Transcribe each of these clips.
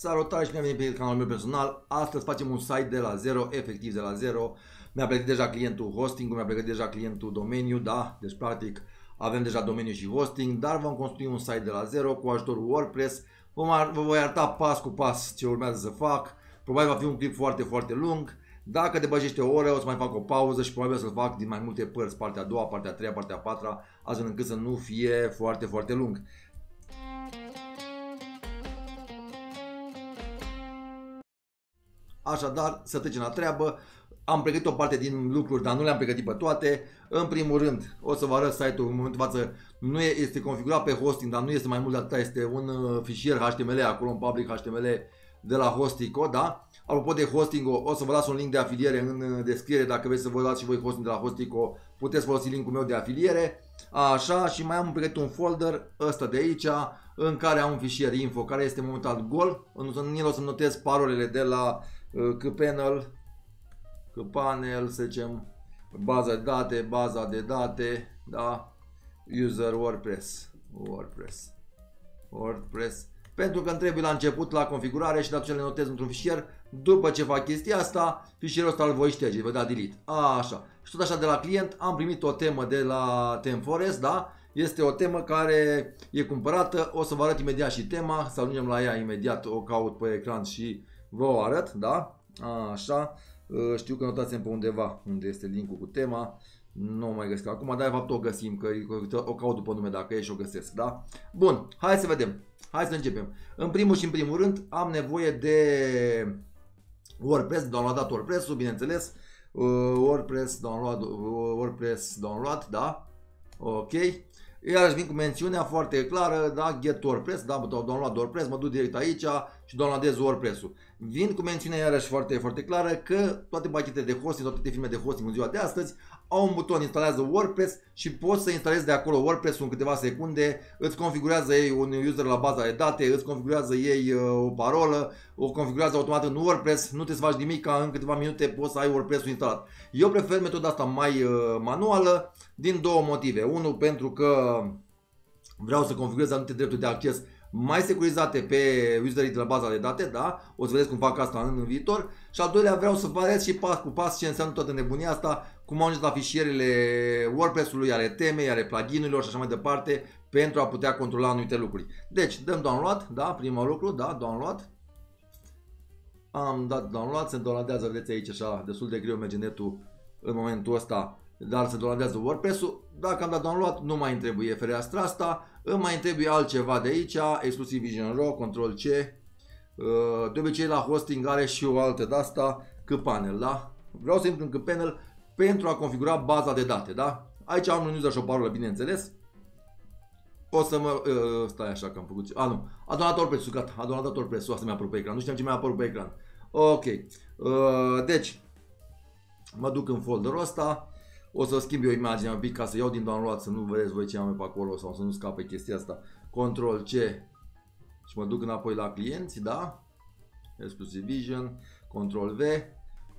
Salutare și bine pe canalul meu personal. Astăzi facem un site de la zero, efectiv de la zero. Mi-a pregătit deja clientul hosting mi-a pregătit deja clientul domeniu, da, deci practic avem deja domeniu și hosting, dar vom construi un site de la zero cu ajutorul WordPress. Vă voi arăta pas cu pas ce urmează să fac. Probabil va fi un clip foarte, foarte lung. Dacă depășește o oră, o să mai fac o pauză și probabil să-l fac din mai multe părți, partea a doua, partea a treia, partea a patra, astfel încât să nu fie foarte, foarte lung. Așadar, să trecem la treabă. Am pregătit o parte din lucruri, dar nu le-am pregătit pe toate. În primul rând, o să vă arăt site-ul în momentul față. Nu este configurat pe hosting, dar nu este mai mult de atât. Este un uh, fișier HTML, acolo în public HTML de la Hostico, da? Apropo de hosting, o să vă las un link de afiliere în uh, descriere. Dacă vreți să vă dați și voi hosting de la Hostico, puteți folosi linkul meu de afiliere. Așa, și mai am pregătit un folder, ăsta de aici, în care am un fișier info, care este momentan gol. În el o să notez parolele de la cpanel, cpanel, să zicem, baza de date, baza de date, da, user WordPress, WordPress, WordPress, pentru că îmi trebuie la început la configurare și ce le notez într-un fișier, după ce fac chestia asta, fișierul ăsta îl voi șterge, voi da delete. A, așa. Și tot așa de la client am primit o temă de la ThemeForest, da? Este o temă care e cumpărată, o să vă arăt imediat și tema, să ajungem la ea imediat, o caut pe ecran și vă o arăt, da? A, așa, ă, știu că notați pe undeva unde este linkul cu tema, nu o mai găsesc acum, dar de fapt o găsim, că o caut după nume dacă e și o găsesc, da? Bun, hai să vedem, hai să începem. În primul și în primul rând am nevoie de WordPress, downloadat WordPress-ul, bineînțeles, ă, WordPress download, WordPress download, da? Ok. Iarăși vin cu mențiunea foarte clară, da, get WordPress, da, dau download WordPress, mă duc direct aici și downloadez WordPress-ul. Vin cu mențiunea iarăși foarte, foarte clară că toate pachetele de hosting, toate firme de hosting în ziua de astăzi au un buton instalează WordPress și poți să instalezi de acolo WordPress în câteva secunde, îți configurează ei un user la baza de date, îți configurează ei uh, o parolă, o configurează automat în WordPress, nu te să faci nimic, ca în câteva minute poți să ai WordPress-ul instalat. Eu prefer metoda asta mai uh, manuală din două motive. Unul pentru că vreau să configurez anumite drepturi de acces mai securizate pe userii de la baza de date, da? O să vedeți cum fac asta în, în viitor. Și al doilea vreau să vă arăt și pas cu pas ce înseamnă toată nebunia asta, cum au la fișierele WordPress-ului, ale temei, ale pluginurilor și așa mai departe, pentru a putea controla anumite lucruri. Deci, dăm download, da? Primul lucru, da? Download. Am dat download, se downloadează, vedeți aici așa, destul de greu merge netul în momentul ăsta dar se downloadează WordPress-ul. Dacă am dat download, nu mai îmi trebuie fereastra asta, îmi mai trebuie altceva de aici, exclusiv Vision Raw, Control C. Uh, de obicei la hosting are și o altă de asta, cPanel, da? Vreau să intru în cPanel pentru a configura baza de date, da? Aici am un user și o parolă, bineînțeles. O să mă... Uh, stai așa că am făcut... A, nu. A donat WordPress-ul, gata. A donat WordPress-ul. Asta mi-a apărut pe ecran. Nu știam ce mi-a apărut pe ecran. Ok. Uh, deci, mă duc în folderul ăsta. O să schimb eu imaginea un pic ca să iau din download, să nu vedeți voi ce am pe acolo sau să nu scape chestia asta. Control C și mă duc înapoi la clienți, da? Exclusive Vision, Control V.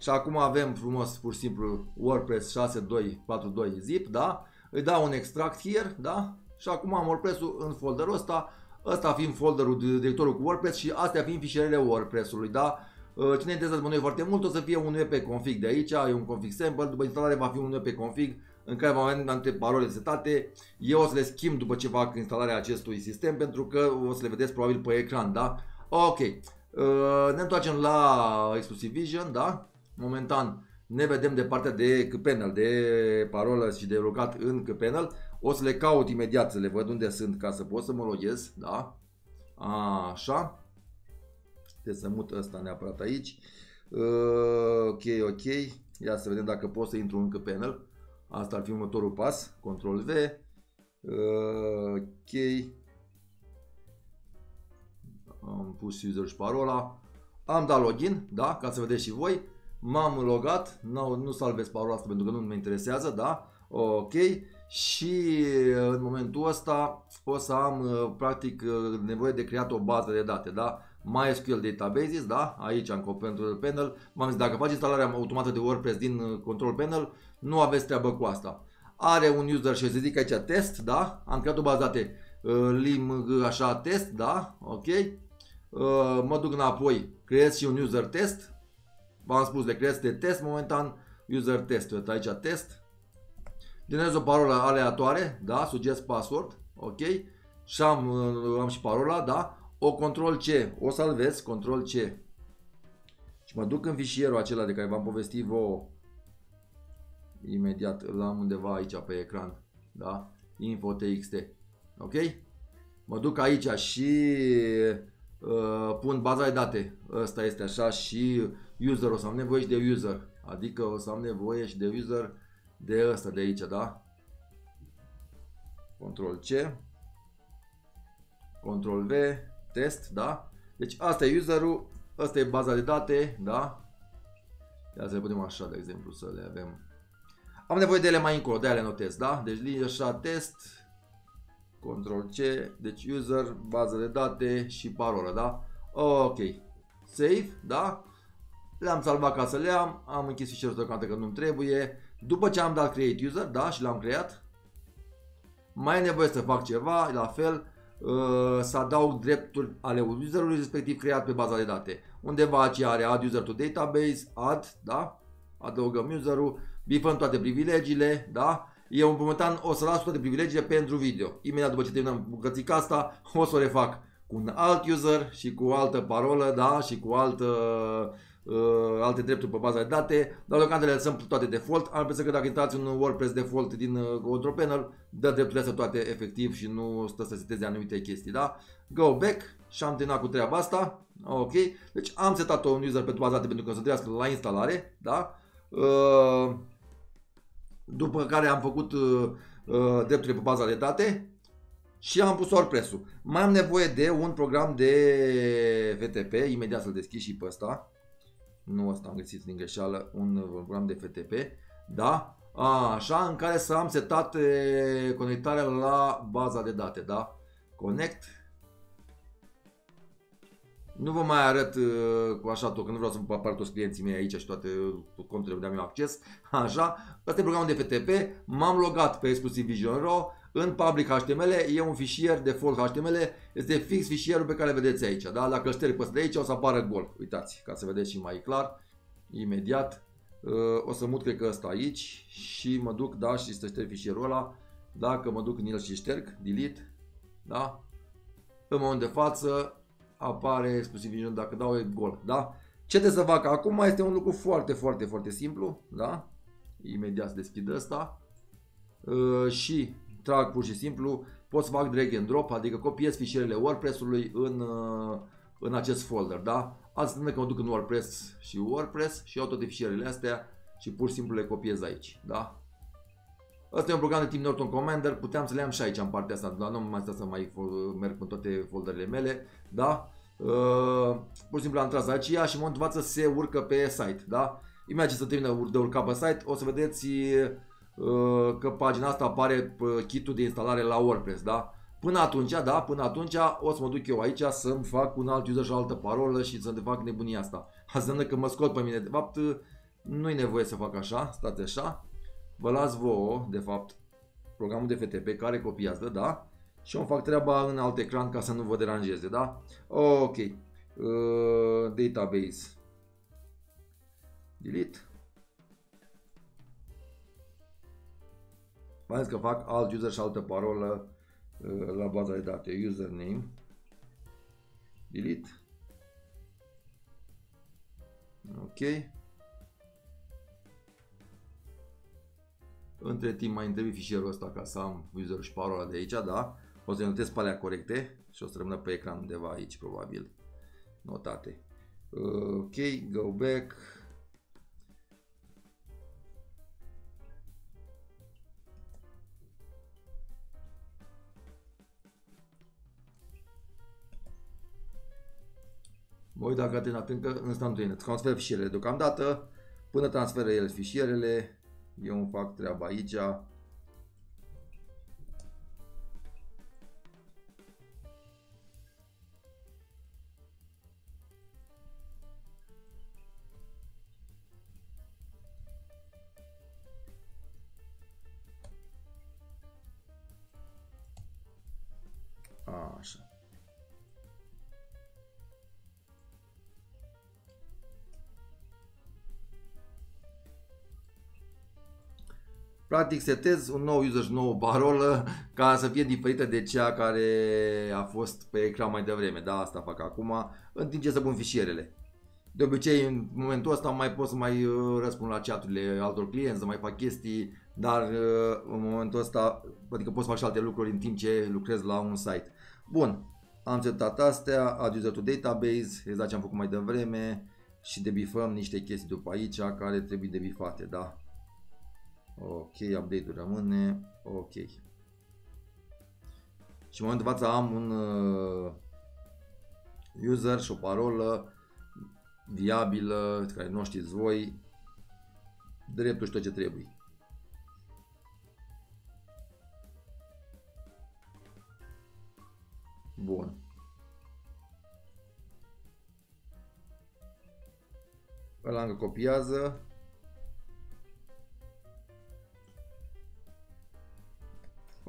Și acum avem frumos, pur și simplu, WordPress 6242 zip, da? Îi dau un extract here, da? Și acum am WordPress-ul în folderul ăsta, ăsta fiind folderul, directorul cu WordPress și astea fiind fișierele WordPress-ului, da? Uh, cine interesează mă foarte mult o să fie un wp config de aici, e un config sample, după instalare va fi un wp config în care va avea anumite parole setate. Eu o să le schimb după ce fac instalarea acestui sistem pentru că o să le vedeți probabil pe ecran, da? Ok. Uh, ne întoarcem la Exclusive Vision, da? Momentan ne vedem de partea de cPanel, de parolă și de locat în cPanel. O să le caut imediat să le văd unde sunt ca să pot să mă loghez, da? Așa. Trebuie să mut ăsta neapărat aici. Uh, ok, ok. Ia să vedem dacă pot să intru încă panel. Asta ar fi următorul pas. Ctrl V. Uh, ok. Am pus user și parola. Am dat login, da, ca să vedeți și voi. M-am logat, nu, nu salvez parola asta pentru că nu mă interesează, da? Ok. Și în momentul ăsta o să am practic nevoie de creat o bază de date, da? MySQL Databases, da? Aici în Control Panel. M-am zis, dacă faci instalarea automată de WordPress din uh, Control Panel, nu aveți treabă cu asta. Are un user și zic aici test, da? Am creat o bază date uh, lim așa test, da? Ok? uh, mă duc înapoi, creez și un user test, v-am spus de creez de test momentan, user test, uite aici test, generez o parolă aleatoare, da, suggest password, ok, și am, uh, am și parola, da, o control C, o salvez, control C. Și mă duc în fișierul acela de care v-am povestit vouă. Imediat, îl am undeva aici pe ecran, da, info.txt, ok? Mă duc aici și uh, pun baza de date, ăsta este așa și user, o să am nevoie și de user, adică o să am nevoie și de user de ăsta de aici, da? Control C, Control V, test, da? Deci asta e userul, asta e baza de date, da? Ia să le punem așa, de exemplu, să le avem. Am nevoie de ele mai încolo, de ale notez, da? Deci linie așa, test, Control C, deci user, bază de date și parolă, da? Ok. Save, da? Le-am salvat ca să le am, am închis fișierul deocamdată că nu-mi trebuie. După ce am dat create user, da, și l-am creat, mai e nevoie să fac ceva, la fel, uh, să adaug drepturi ale userului respectiv creat pe baza de date. Undeva aici are add user to database, add, da? Adăugăm userul, bifăm toate privilegiile, da? Eu momentan o să las toate privilegiile pentru video. Imediat după ce terminăm bucățica asta, o să o refac cu un alt user și cu o altă parolă, da? Și cu altă uh, alte drepturi pe baza de date, dar deocamdată le lăsăm toate default, am impresia că dacă intrați un WordPress default din uh, control panel, dă drepturile astea toate efectiv și nu stă să seteze anumite chestii, da? Go back și am terminat cu treaba asta, ok? Deci am setat un user pentru baza de date pentru că să trească la instalare, da? Uh, după care am făcut uh, uh, drepturile pe baza de date și am pus WordPress-ul. Mai am nevoie de un program de FTP, imediat să-l deschid și pe ăsta nu ăsta am găsit din greșeală, un program de FTP, da? A, așa, în care să am setat conectarea la baza de date, da? Connect. Nu vă mai arăt uh, cu așa tot, că nu vreau să vă apar toți clienții mei aici și toate conturile unde am eu acces. Așa, ăsta e programul de FTP, m-am logat pe exclusiv Vision Raw, în public HTML e un fișier default HTML, este fix fișierul pe care vedeți aici. Da? Dacă șterg pe de aici o să apară gol. Uitați, ca să vedeți și mai clar. Imediat uh, o să mut cred că ăsta aici și mă duc, da, și să șterg fișierul ăla. Dacă mă duc în el și șterg, delete, da? În momentul de față apare exclusiv dacă dau e gol, da? Ce trebuie să fac acum este un lucru foarte, foarte, foarte simplu, da? Imediat deschid ăsta uh, și trag pur și simplu, pot să fac drag and drop, adică copiez fișierele WordPress-ului în, uh, în acest folder, da? Asta înseamnă că mă duc în WordPress și WordPress și iau toate fișierele astea și pur și simplu le copiez aici, da? Asta e un program de Team Norton Commander, puteam să le am și aici în partea asta, dar nu mai stau să mai merg în toate folderele mele, da? Uh, pur și simplu am tras aici și în momentul față se urcă pe site, da? Imediat ce se termină de urcat pe site, o să vedeți Uh, că pagina asta apare kitul de instalare la WordPress, da? Până atunci, da, până atunci o să mă duc eu aici să-mi fac un alt user și o altă parolă și să-mi fac nebunia asta. Asta înseamnă că mă scot pe mine. De fapt, nu-i nevoie să fac așa, stați așa. Vă las vouă, de fapt, programul de FTP care copiază, da? Și îmi fac treaba în alt ecran ca să nu vă deranjeze, da? Ok. Uh, database. Delete. Mai că fac alt user și altă parolă uh, la baza de date. Username. Delete. Ok. Între timp mai întrebi fișierul ăsta ca să am user și parola de aici, da? O să notez pe alea corecte și o să rămână pe ecran undeva aici, probabil, notate. Uh, ok, go back. Mă uit dacă a terminat încă instantaneu. Transfer fișierele deocamdată. Până transferă el fișierele, eu îmi fac treaba aici. Practic setez un nou user și nouă parolă ca să fie diferită de cea care a fost pe ecran mai devreme. Da, asta fac acum, în timp ce să pun fișierele. De obicei, în momentul ăsta mai pot să mai uh, răspund la chaturile altor clienți, să mai fac chestii, dar uh, în momentul ăsta, adică pot să fac și alte lucruri în timp ce lucrez la un site. Bun, am setat astea, add user to database, exact ce am făcut mai devreme și debifăm niște chestii după aici care trebuie debifate, da? Ok, update-ul rămâne, ok. Și în momentul de față am un uh, user și o parolă viabilă, care nu știți voi, dreptul și tot ce trebuie. Bun. Ăla încă copiază.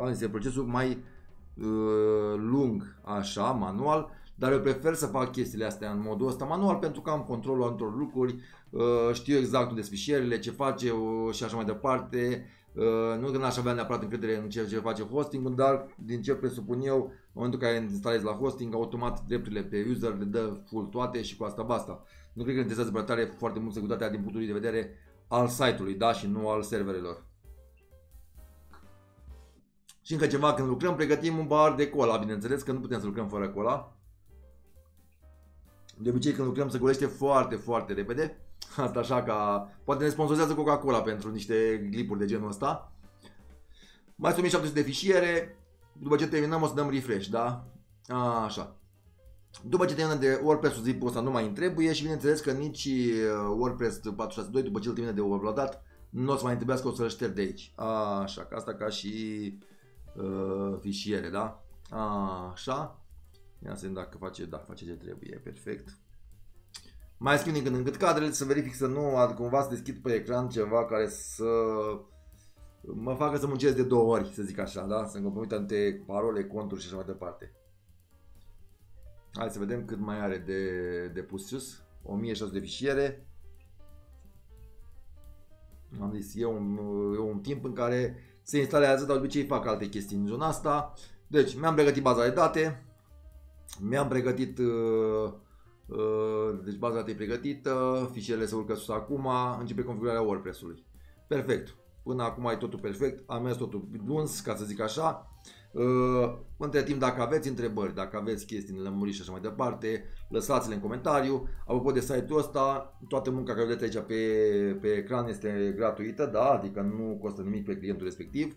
Este procesul mai uh, lung, așa, manual, dar eu prefer să fac chestiile astea în modul ăsta manual pentru că am controlul altor lucruri, uh, știu exact unde sunt fișierele, ce face uh, și așa mai departe. Uh, nu că n-aș avea neapărat încredere în ceea ce face hosting dar din ce presupun eu, în momentul în care instalezi la hosting, automat drepturile pe user le dă full toate și cu asta basta. Nu cred că interesează prea tare foarte mult securitatea din punctul de vedere al site-ului, da, și nu al serverelor. Și încă ceva, când lucrăm, pregătim un bar de cola, bineînțeles că nu putem să lucrăm fără cola. De obicei când lucrăm se golește foarte, foarte repede. Asta așa ca... Poate ne sponsorizează Coca-Cola pentru niște clipuri de genul ăsta. Mai sunt 1700 de fișiere. După ce terminăm o să dăm refresh, da? A, așa. După ce terminăm de WordPress-ul zip ăsta nu mai îmi trebuie și bineînțeles că nici uh, WordPress 462 după ce îl termină de uploadat nu o să mai trebuiască o să-l șterg de aici. A, așa, că asta ca și uh, fișiere, da? A, așa. Ia să vedem dacă face, da, face ce trebuie, perfect. Mai schimb din când în cât cadrele să verific să nu cumva să deschid pe ecran ceva care să mă facă să muncesc de două ori, să zic așa, da? Să-mi compromit ante parole, conturi și așa mai departe. Hai să vedem cât mai are de, de pus sus. 1600 de fișiere. Am zis, e un, e un timp în care se instalează, dar de obicei fac alte chestii în zona asta. Deci, mi-am pregătit baza de date, mi-am pregătit, uh, uh, deci baza dată e pregătită, fișierele se urcă sus acum, începe configurarea WordPress-ului. Perfect. Până acum e totul perfect, am mers totul luns, ca să zic așa. Uh, între timp, dacă aveți întrebări, dacă aveți chestii lămuriri și așa mai departe, lăsați-le în comentariu. Apropo de site-ul ăsta, toată munca care vedeți aici pe, pe ecran este gratuită, da? adică nu costă nimic pe clientul respectiv.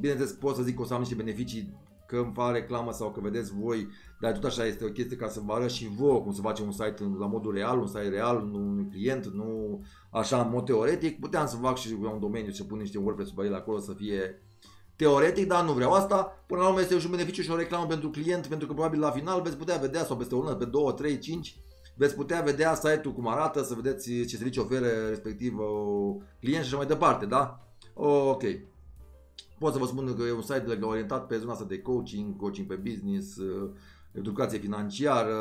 Bineînțeles, pot să zic că o să am niște beneficii că îmi fac reclamă sau că vedeți voi, dar tot așa este o chestie ca să vă arăt și voi cum să facem un site la modul real, un site real, un client, nu așa în mod teoretic. Puteam să fac și un domeniu și să pun niște WordPress pe el acolo să fie teoretic, dar nu vreau asta. Până la urmă este și un beneficiu și o reclamă pentru client, pentru că probabil la final veți putea vedea sau peste o lună, pe 2, 3, 5, veți putea vedea site-ul cum arată, să vedeți ce servicii oferă respectiv client și așa mai departe, da? Ok pot să vă spun că e un site orientat pe zona asta de coaching, coaching pe business, uh, educație financiară,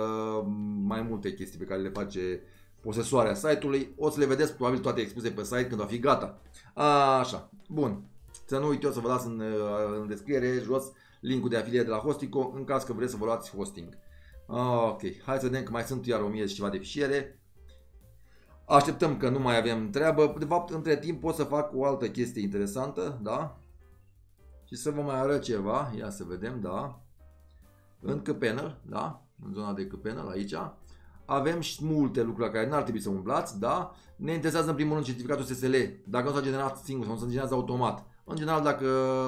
mai multe chestii pe care le face posesoarea site-ului. O să le vedeți probabil toate expuse pe site când va fi gata. Așa, bun. Să nu uit eu să vă las în, uh, în descriere jos linkul de afiliere de la Hostico în caz că vreți să vă luați hosting. Ok, hai să vedem că mai sunt iar 1000 și ceva de fișiere. Așteptăm că nu mai avem treabă. De fapt, între timp pot să fac o altă chestie interesantă, da? Și să vă mai arăt ceva, ia să vedem, da. În Cpanel, da, în zona de Cpanel aici, avem și multe lucruri la care n-ar trebui să umblați, da. Ne interesează în primul rând certificatul SSL, dacă nu s-a generat singur sau nu s-a generat automat. În general, dacă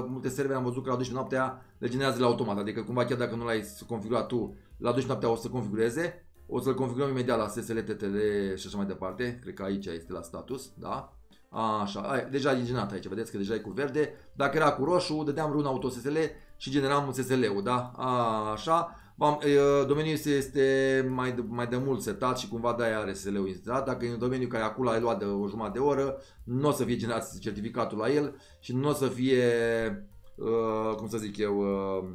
multe servere am văzut că la 12 noaptea le generează la automat, adică cumva chiar dacă nu l-ai configurat tu, la 12 noaptea o să configureze, o să-l configurăm imediat la SSL, TTL și așa mai departe, cred că aici este la status, da. Așa, ai, deja e generat aici, vedeți că deja e cu verde. Dacă era cu roșu, dădeam run auto SSL și generam SSL-ul, da? A, așa. Domeniul este, este mai, mai de mult setat și cumva de-aia are SSL-ul instalat. Dacă e un domeniu care acolo ai luat de o jumătate de oră, nu o să fie generat certificatul la el și nu o să fie, uh, cum să zic eu, uh,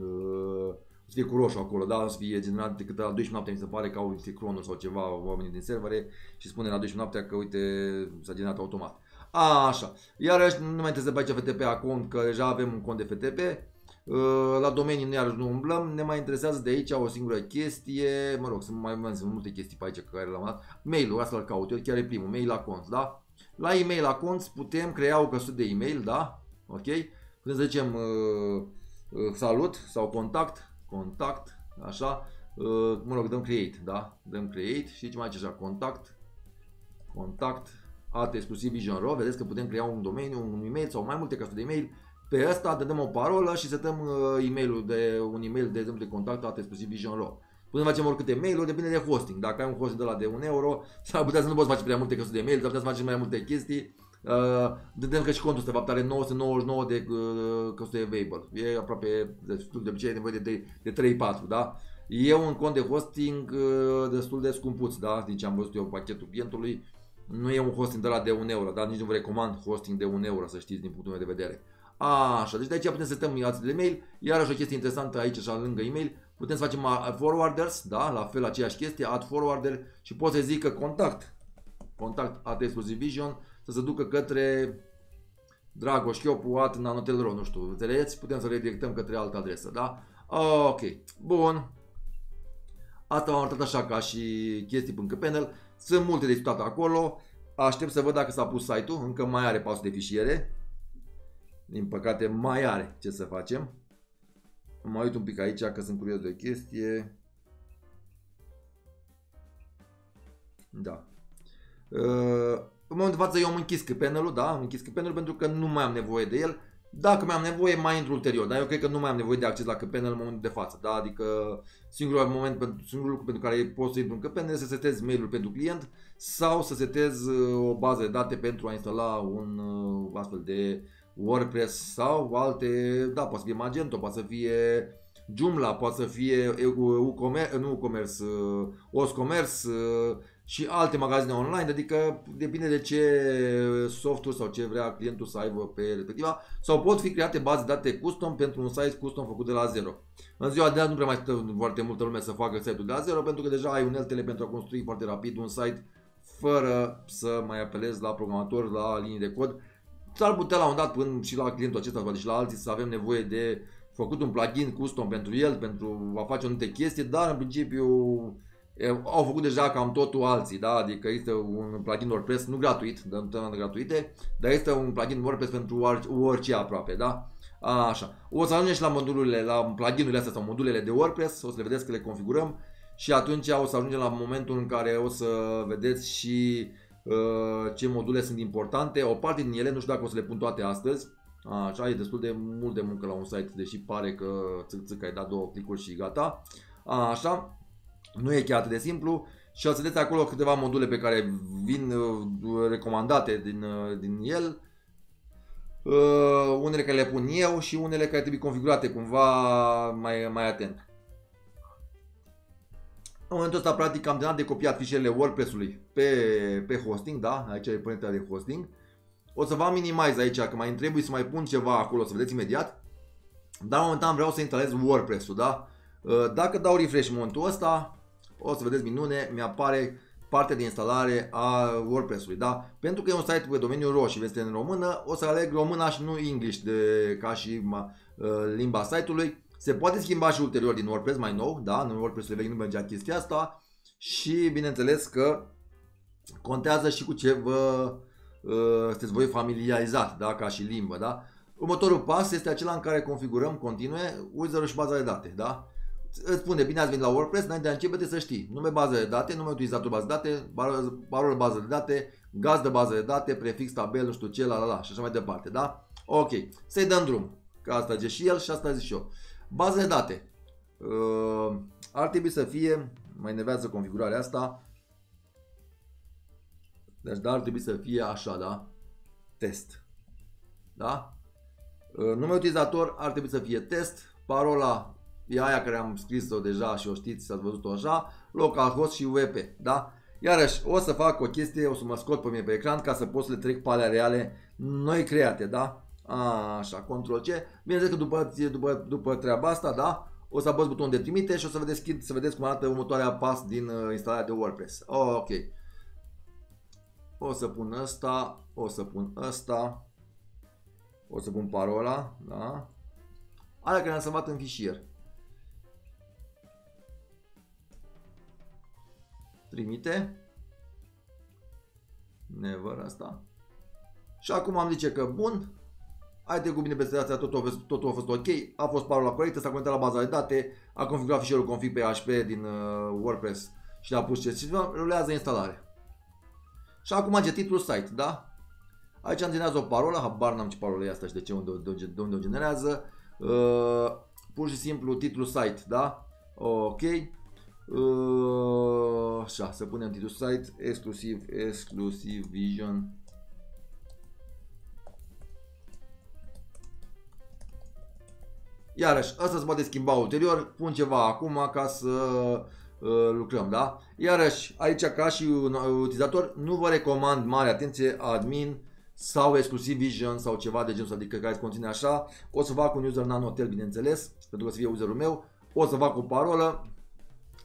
uh, să fie cu roșu acolo, da? Să fie generat decât la 12 noaptea, mi se pare că au niște cronuri sau ceva oamenii din servere și spune la 12 noaptea că uite s-a generat automat. A, așa. Iarăși nu mai trebuie să bagi FTP cont, că deja avem un cont de FTP. Uh, la domenii iarăși nu umblăm, ne mai interesează de aici o singură chestie, mă rog, sunt mai, mai sunt multe chestii pe aici pe care le-am dat. Mail-ul, asta îl caut eu, chiar e primul, mail la cont, da? La e-mail la cont putem crea o căsuță de e-mail, da? Ok? Putem să zicem uh, uh, salut sau contact, contact, așa, uh, mă rog, dăm create, da? Dăm create și ce mai așa, contact, contact, at exclusiv Vision Raw, vedeți că putem crea un domeniu, un e-mail sau mai multe căsuri de e-mail. Pe ăsta dăm o parolă și setăm uh, e-mailul de un e-mail de exemplu de contact at exclusiv Vision Raw. Putem face oricâte mail-uri, depinde de hosting. Dacă ai un hosting de la de 1 euro, s-ar putea să nu poți face prea multe căsuri de mail, s-ar putea să faci mai multe chestii. Uh, vedem că și contul ăsta, de fapt, are 999 de uh, căsuri available. E aproape, destul de obicei, nevoie de, de, de 3-4, da? E un cont de hosting uh, destul de scumpuț, da? Din ce am văzut eu pachetul clientului, nu e un hosting de la de 1 euro, dar nici nu vă recomand hosting de 1 euro, să știți din punctul meu de vedere. Așa, deci de aici putem să setăm de mail, iarăși o chestie interesantă aici și lângă e-mail, putem să facem forwarders, da, la fel aceeași chestie, add forwarder și pot să zic că contact, contact at exclusive vision, să se ducă către Dragoș Chiopu at nanotel.ro, nu știu, înțelegeți? Putem să redirectăm către altă adresă, da? Ok, bun. Asta am arătat așa ca și chestii.panel. Sunt multe de discutat acolo. Aștept să văd dacă s-a pus site-ul. Încă mai are pasul de fișiere. Din păcate mai are ce să facem. Mă uit un pic aici că sunt curios de o chestie. Da. Uh, în momentul de față eu am închis panel da, am închis panel pentru că nu mai am nevoie de el. Dacă mai am nevoie, mai intru ulterior, dar eu cred că nu mai am nevoie de acces la căpenel în momentul de față, da? Adică singurul, moment, singurul lucru pentru care poți să intru în căpenel este să setezi mail-ul pentru client sau să setezi uh, o bază de date pentru a instala un uh, astfel de WordPress sau alte, da, poate să fie Magento, poate să fie Joomla, poate să fie WooCommerce, nu WooCommerce, uh, OsCommerce, și alte magazine online, adică depinde de ce software sau ce vrea clientul să aibă pe respectiva, sau pot fi create baze de date custom pentru un site custom făcut de la zero. În ziua de azi nu prea mai stă foarte multă lume să facă site-ul de la zero, pentru că deja ai uneltele pentru a construi foarte rapid un site fără să mai apelezi la programator, la linii de cod. S-ar putea la un dat până și la clientul acesta, poate și la alții, să avem nevoie de făcut un plugin custom pentru el, pentru a face anumite chestii, dar în principiu au făcut deja cam totul alții, da? adică este un plugin WordPress, nu gratuit, dăm gratuite, dar este un plugin WordPress pentru orice aproape, da? Așa. O să ajungem și la modulurile, la pluginurile astea sau modulele de WordPress, o să le vedeți că le configurăm și atunci o să ajungem la momentul în care o să vedeți și uh, ce module sunt importante. O parte din ele, nu știu dacă o să le pun toate astăzi, Așa, e destul de mult de muncă la un site, deși pare că țâc, țâc, ai dat două clicuri și gata. Așa, nu e chiar atât de simplu și o să vedeți acolo câteva module pe care vin uh, recomandate din, uh, din el. Uh, unele care le pun eu și unele care trebuie configurate cumva mai, mai atent. În momentul ăsta, practic, am terminat de copiat fișierele WordPress-ului pe, pe hosting, da? Aici e părintele de hosting. O să vă minimize aici, că mai trebuie să mai pun ceva acolo, o să vedeți imediat. Dar momentan vreau să instalez WordPress-ul, da? Dacă dau refresh în momentul ăsta, o să vedeți minune, mi-apare partea de instalare a WordPress-ului, da? Pentru că e un site pe domeniul roșu, este în română, o să aleg româna și nu English de, ca și ma, uh, limba site-ului. Se poate schimba și ulterior din WordPress mai nou, da? În WordPress-ul vechi nu mergea chestia asta și bineînțeles că contează și cu ce vă uh, sunteți voi familiarizat, da? Ca și limbă, da? Următorul pas este acela în care configurăm continue user și baza de date, da? îți spune, bine ați venit la WordPress, înainte de a începe să știi nume bază de date, nume utilizator bază de date, parolă bază de date, gazdă bază de date, prefix tabel, nu știu ce, la la la și așa mai departe, da? Ok, să-i dăm drum, că asta zice și el și asta zice și eu. Bază de date. Uh, ar trebui să fie, mai nevează configurarea asta, deci da, ar trebui să fie așa, da? Test. Da? Uh, nume utilizator ar trebui să fie test, parola e aia care am scris-o deja și o știți, ați văzut-o așa, localhost și UEP, da? Iarăși, o să fac o chestie, o să mă scot pe mine pe ecran ca să pot să le trec pe alea reale noi create, da? A, așa, Ctrl C. Bineînțeles că după, după, după treaba asta, da? O să apăs butonul de trimite și o să vedeți, să vedeți cum arată următoarea pas din uh, instalarea de WordPress. Oh, ok. o să pun ăsta, o să pun ăsta, o să pun parola, da? Alea care am salvat în fișier. Trimite. Never asta. Și acum am zice că bun, ai trecut bine peste asta, totul, a fost, totul a fost ok, a fost parola corectă, s-a conectat la baza de date, a configurat fișierul config PHP din uh, WordPress și le-a pus ce rulează instalare. Și acum ce titlul site, da? Aici îmi generează o parolă, habar n-am ce parolă e asta și de ce, unde, de, de unde o generează. Uh, pur și simplu titlul site, da? Ok. Uh, așa, să punem titlul site, exclusiv, exclusiv vision. Iarăși, asta se poate schimba ulterior, pun ceva acum ca să uh, lucrăm, da? Iarăși, aici ca și un utilizator, nu vă recomand mare atenție admin sau exclusiv vision sau ceva de genul adică care conține așa. O să fac un user nanotel, bineînțeles, pentru că să fie userul meu. O să fac o parolă,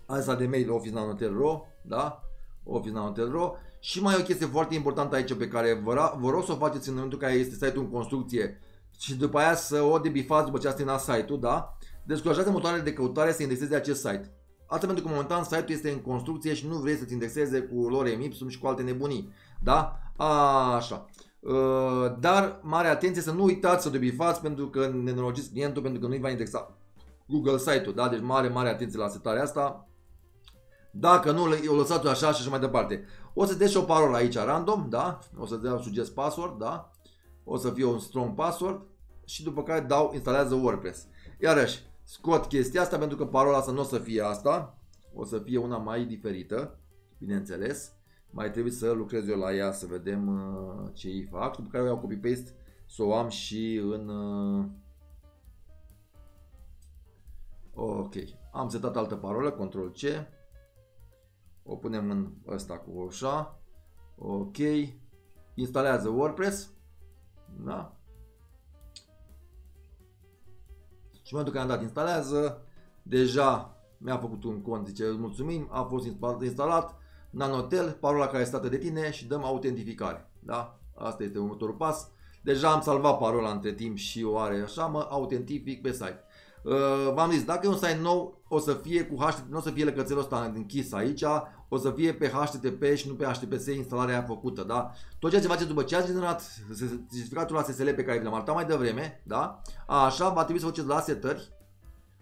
asta de mail office nanotel.ro, da? Office nanotel.ro și mai e o chestie foarte importantă aici pe care vă, vă rog să o faceți în momentul în care este site-ul în construcție și după aia să o debifați după ce ați terminat site-ul, da? Descurajați motoarele de căutare să indexeze acest site. Asta pentru că momentan site-ul este în construcție și nu vrei să-ți indexeze cu lorem ipsum și cu alte nebunii. Da? Așa. Uh, dar mare atenție să nu uitați să debifați pentru că nenorociți clientul pentru că nu-i va indexa Google site-ul. Da? Deci mare, mare atenție la setarea asta. Dacă nu, o lăsați așa și așa mai departe. O să dea și o parolă aici random, da? O să dea suggest password, da? O să fie un strong password și după care dau instalează WordPress. Iarăși, scot chestia asta pentru că parola asta nu o să fie asta, o să fie una mai diferită, bineînțeles. Mai trebuie să lucrez eu la ea să vedem uh, ce îi fac, după care o iau copy-paste să o am și în... Uh... Ok, am setat altă parolă, Ctrl-C, o punem în ăsta cu așa, ok, instalează WordPress, da? Și în momentul când am dat instalează, deja mi-a făcut un cont, zice mulțumim, a fost instalat, Nanotel, parola care este de tine și dăm autentificare. Da? Asta este următorul pas. Deja am salvat parola între timp și o are așa, mă autentific pe site. Uh, v-am zis, dacă e un site nou, o să fie cu HTTP, nu o să fie lăcățelul ăsta închis aici, o să fie pe HTTP și nu pe HTTPS instalarea aia făcută, da? Tot ceea ce faceți după ce ați generat certificatul la SSL pe care vi l-am arătat mai devreme, da? Așa, va trebui să faceți la setări.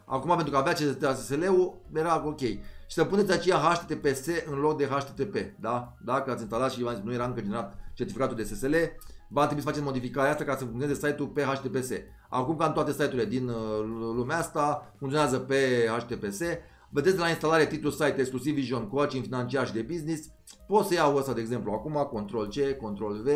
Acum, pentru că avea SSL-ul, era ok. Și să puneți aceea HTTPS în loc de HTTP, da? Dacă ați instalat și nu era încă generat certificatul de SSL, va trebui să faceți modificarea asta ca să funcționeze site-ul pe HTTPS. Acum, ca în toate site-urile din uh, lumea asta, funcționează pe HTTPS. Vedeți la instalare titlul site exclusiv Vision Coaching financiar și de business. Pot să iau ăsta, de exemplu, acum, Ctrl-C, Ctrl-V,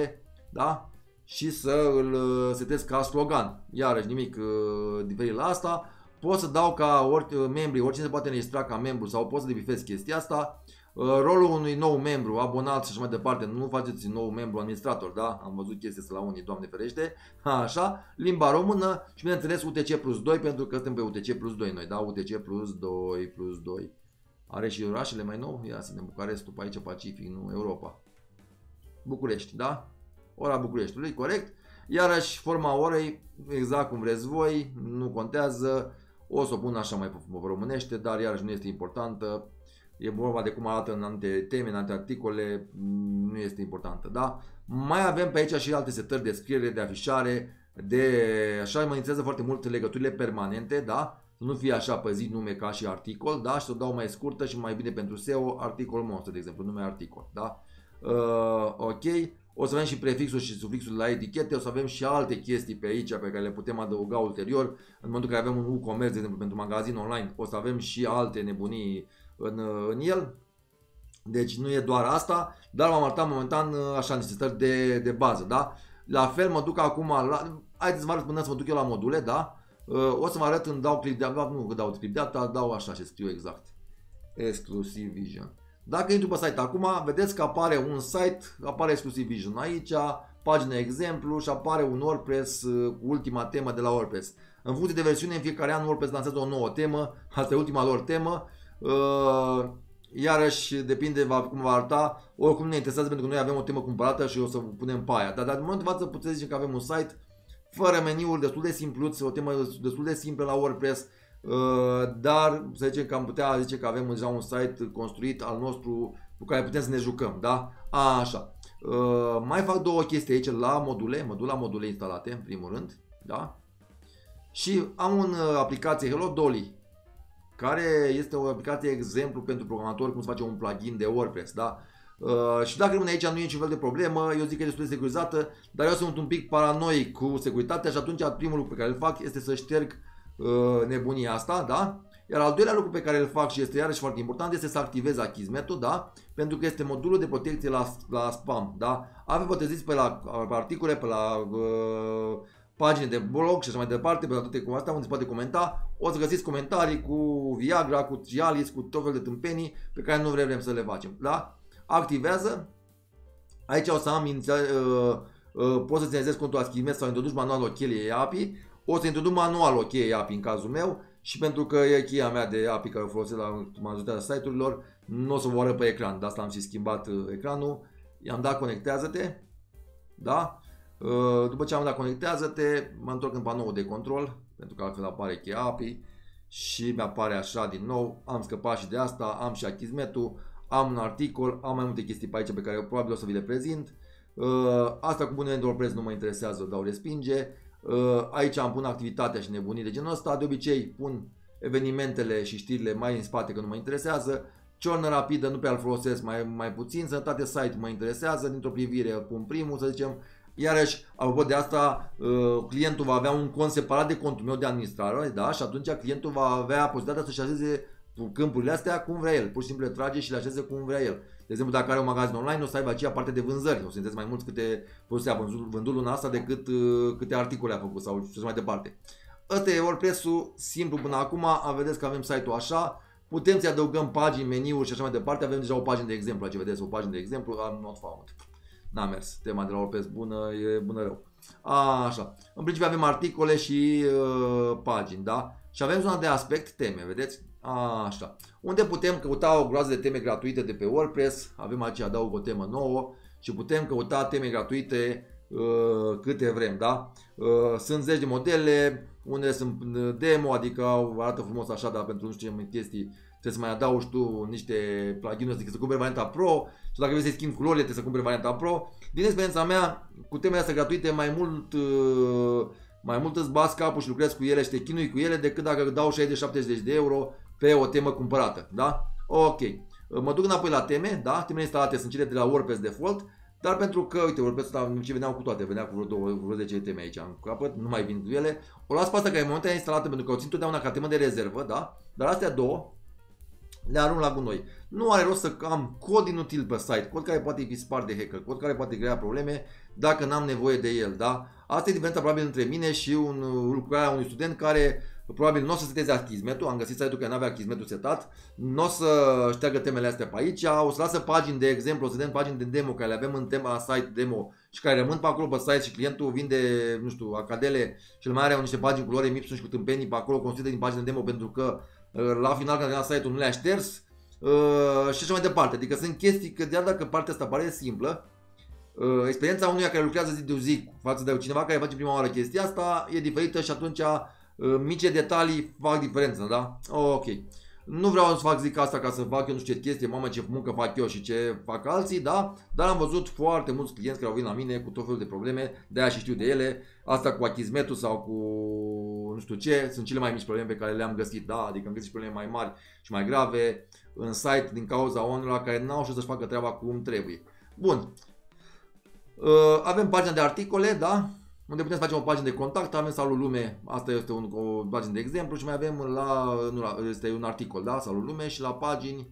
da? Și să îl uh, setez ca slogan. Iarăși nimic uh, diferit la asta. Pot să dau ca ori, uh, membrii, oricine se poate înregistra ca membru sau pot să debifez chestia asta. Uh, rolul unui nou membru, abonat și așa mai departe, nu faceți nou membru administrator, da? Am văzut chestia asta la unii, Doamne ferește. Așa, limba română și bineînțeles UTC plus 2 pentru că suntem pe UTC plus 2 noi, da? UTC plus 2 plus 2. Are și orașele mai nou? Ia să ne Bucarestul pe aici, Pacific, nu Europa. București, da? Ora Bucureștiului, corect. Iarăși forma orei, exact cum vreți voi, nu contează. O să o pun așa mai pe românește, dar iarăși nu este importantă e vorba de cum arată în alte teme, în alte articole, nu este importantă, da? Mai avem pe aici și alte setări de scriere, de afișare, de așa mă interesează foarte mult legăturile permanente, da? Să nu fie așa pe zi nume ca și articol, da? Și să o dau mai scurtă și mai bine pentru SEO, articol monster, de exemplu, nume articol, da? Uh, ok, o să avem și prefixul și sufixul la etichete, o să avem și alte chestii pe aici pe care le putem adăuga ulterior. În momentul în care avem un WooCommerce, de exemplu, pentru magazin online, o să avem și alte nebunii în, în el. Deci nu e doar asta, dar m-am arătat momentan așa niște stări de, de bază, da? La fel mă duc acum la... Haideți să vă arăt până să mă duc eu la module, da? O să vă arăt în dau clip de nu că dau clip de data, dau așa și scriu exact. Exclusiv Vision. Dacă intru pe site acum, vedeți că apare un site, apare Exclusiv Vision aici, pagina exemplu și apare un WordPress cu ultima temă de la WordPress. În funcție de versiune, în fiecare an WordPress lansează o nouă temă, asta e ultima lor temă Uh, iarăși depinde va, cum va arăta, oricum ne interesează pentru că noi avem o temă cumpărată și o să punem pe aia. Dar, dar în momentul de față puteți zice că avem un site fără meniuri, destul de simpluț, o temă destul de simplă la WordPress, uh, dar să zicem că am putea zice că avem deja un site construit al nostru cu care putem să ne jucăm, da? A, așa. Uh, mai fac două chestii aici la module, modula module instalate în primul rând, da? Și am o uh, aplicație Hello Dolly, care este o aplicație exemplu pentru programatori cum să face un plugin de WordPress, da? Uh, și dacă rămâne aici nu e niciun fel de problemă, eu zic că e destul de securizată, dar eu sunt un pic paranoic cu securitatea și atunci primul lucru pe care îl fac este să șterg uh, nebunia asta, da? Iar al doilea lucru pe care îl fac și este iarăși foarte important este să activez Akizmetul, da? Pentru că este modulul de protecție la, la spam, da? Avem vă pe la pe articole, pe la uh, pagini de blog și așa mai departe, pe toate cu astea unde se poate comenta, o să găsiți comentarii cu Viagra, cu Cialis, cu tot fel de tâmpenii pe care nu vrem să le facem, da? Activează, aici o să am inițial, uh, uh, poți să-ți înțelegi contul Akizmet sau introduci manual o cheie API, o să introduc manual o cheie API în cazul meu și pentru că e cheia mea de API care o folosesc la majoritatea site-urilor, nu o să vă arăt pe ecran, de asta am și schimbat uh, ecranul. I-am dat conectează-te, da? Uh, după ce am dat conectează-te, mă întorc în panoul de control, pentru că altfel apare cheia API și mi-apare așa din nou, am scăpat și de asta, am și achizmetul, am un articol, am mai multe chestii pe aici pe care probabil o să vi le prezint. Uh, asta cu bunele de WordPress nu mă interesează, o dau respinge. Uh, aici am pun activitatea și nebunii de genul ăsta. De obicei pun evenimentele și știrile mai în spate că nu mă interesează. Ciornă rapidă nu prea îl folosesc mai, mai puțin. Sănătate site mă interesează. Dintr-o privire pun primul, să zicem. Iarăși, apropo de asta, uh, clientul va avea un cont separat de contul meu de administrare, da? Și atunci clientul va avea posibilitatea să-și așeze câmpurile astea cum vrea el. Pur și simplu le trage și le așeze cum vrea el. De exemplu, dacă are un magazin online, o să aibă aceea parte de vânzări. O să vedeți mai mult câte produse a vândut, vândut luna asta decât uh, câte articole a făcut sau și mai departe. Ăsta e WordPress-ul simplu până acum. Vedeți că avem site-ul așa. Putem să adăugăm pagini, meniuri și așa mai departe. Avem deja o pagină de exemplu. Aici vedeți o pagină de exemplu. Am not found. N-a mers. Tema de la WordPress bună e bună rău. A, așa. În principiu avem articole și uh, pagini, da? Și avem zona de aspect, teme, vedeți? A, așa. Unde putem căuta o groază de teme gratuite de pe WordPress. Avem aici adaug o temă nouă și putem căuta teme gratuite uh, câte vrem, da? Uh, sunt zeci de modele, unde sunt demo, adică arată frumos așa, dar pentru nu știu ce chestii trebuie să mai adaugi tu niște plugin-uri, adică să cumperi varianta Pro și dacă vrei să schimbi culorile, trebuie să cumperi varianta Pro. Din experiența mea, cu temele astea gratuite, mai mult uh, mai mult îți bați capul și lucrezi cu ele și te chinui cu ele decât dacă dau 60-70 de euro pe o temă cumpărată, da? Ok. Mă duc înapoi la teme, da? Temele instalate sunt cele de la WordPress Default, dar pentru că, uite, WordPress ăsta ce veneau cu toate, venea cu vreo, două, vreo 10 teme aici în capăt, nu mai vin cu ele. O las pe asta care e momentan instalată pentru că o țin totdeauna ca temă de rezervă, da? Dar astea două le arunc la gunoi. Nu are rost să am cod inutil pe site, cod care poate fi spart de hacker, cod care poate crea probleme dacă n-am nevoie de el, da? Asta e diferența probabil între mine și un lucrarea unui student care probabil nu o să seteze achizmetul, am găsit site-ul care nu avea achizmetul setat, nu o să șteagă temele astea pe aici, o să lasă pagini de exemplu, o să dăm pagini de demo care le avem în tema site demo și care rămân pe acolo pe site și clientul vinde, nu știu, acadele și el mai are niște pagini cu lore mipsuri și cu tâmpenii pe acolo construite din pagini de demo pentru că uh, la final când a site-ul nu le-a șters uh, și așa mai departe. Adică sunt chestii că chiar dacă partea asta pare simplă, uh, experiența unuia care lucrează zi de zi față de cineva care face prima oară chestia asta e diferită și atunci mici detalii fac diferență, da? Ok. Nu vreau să fac zic asta ca să fac eu nu știu ce chestie, mamă ce muncă fac eu și ce fac alții, da? Dar am văzut foarte mulți clienți care au venit la mine cu tot felul de probleme, de aia și știu de ele. Asta cu achizmetul sau cu nu știu ce, sunt cele mai mici probleme pe care le-am găsit, da? Adică am găsit probleme mai mari și mai grave în site din cauza oamenilor care n-au știut să-și facă treaba cum trebuie. Bun. Uh, avem pagina de articole, da? unde putem să facem o pagină de contact, avem Salul Lume, asta este un, o pagină de exemplu și mai avem la, nu, la, este un articol, da, Salul Lume și la pagini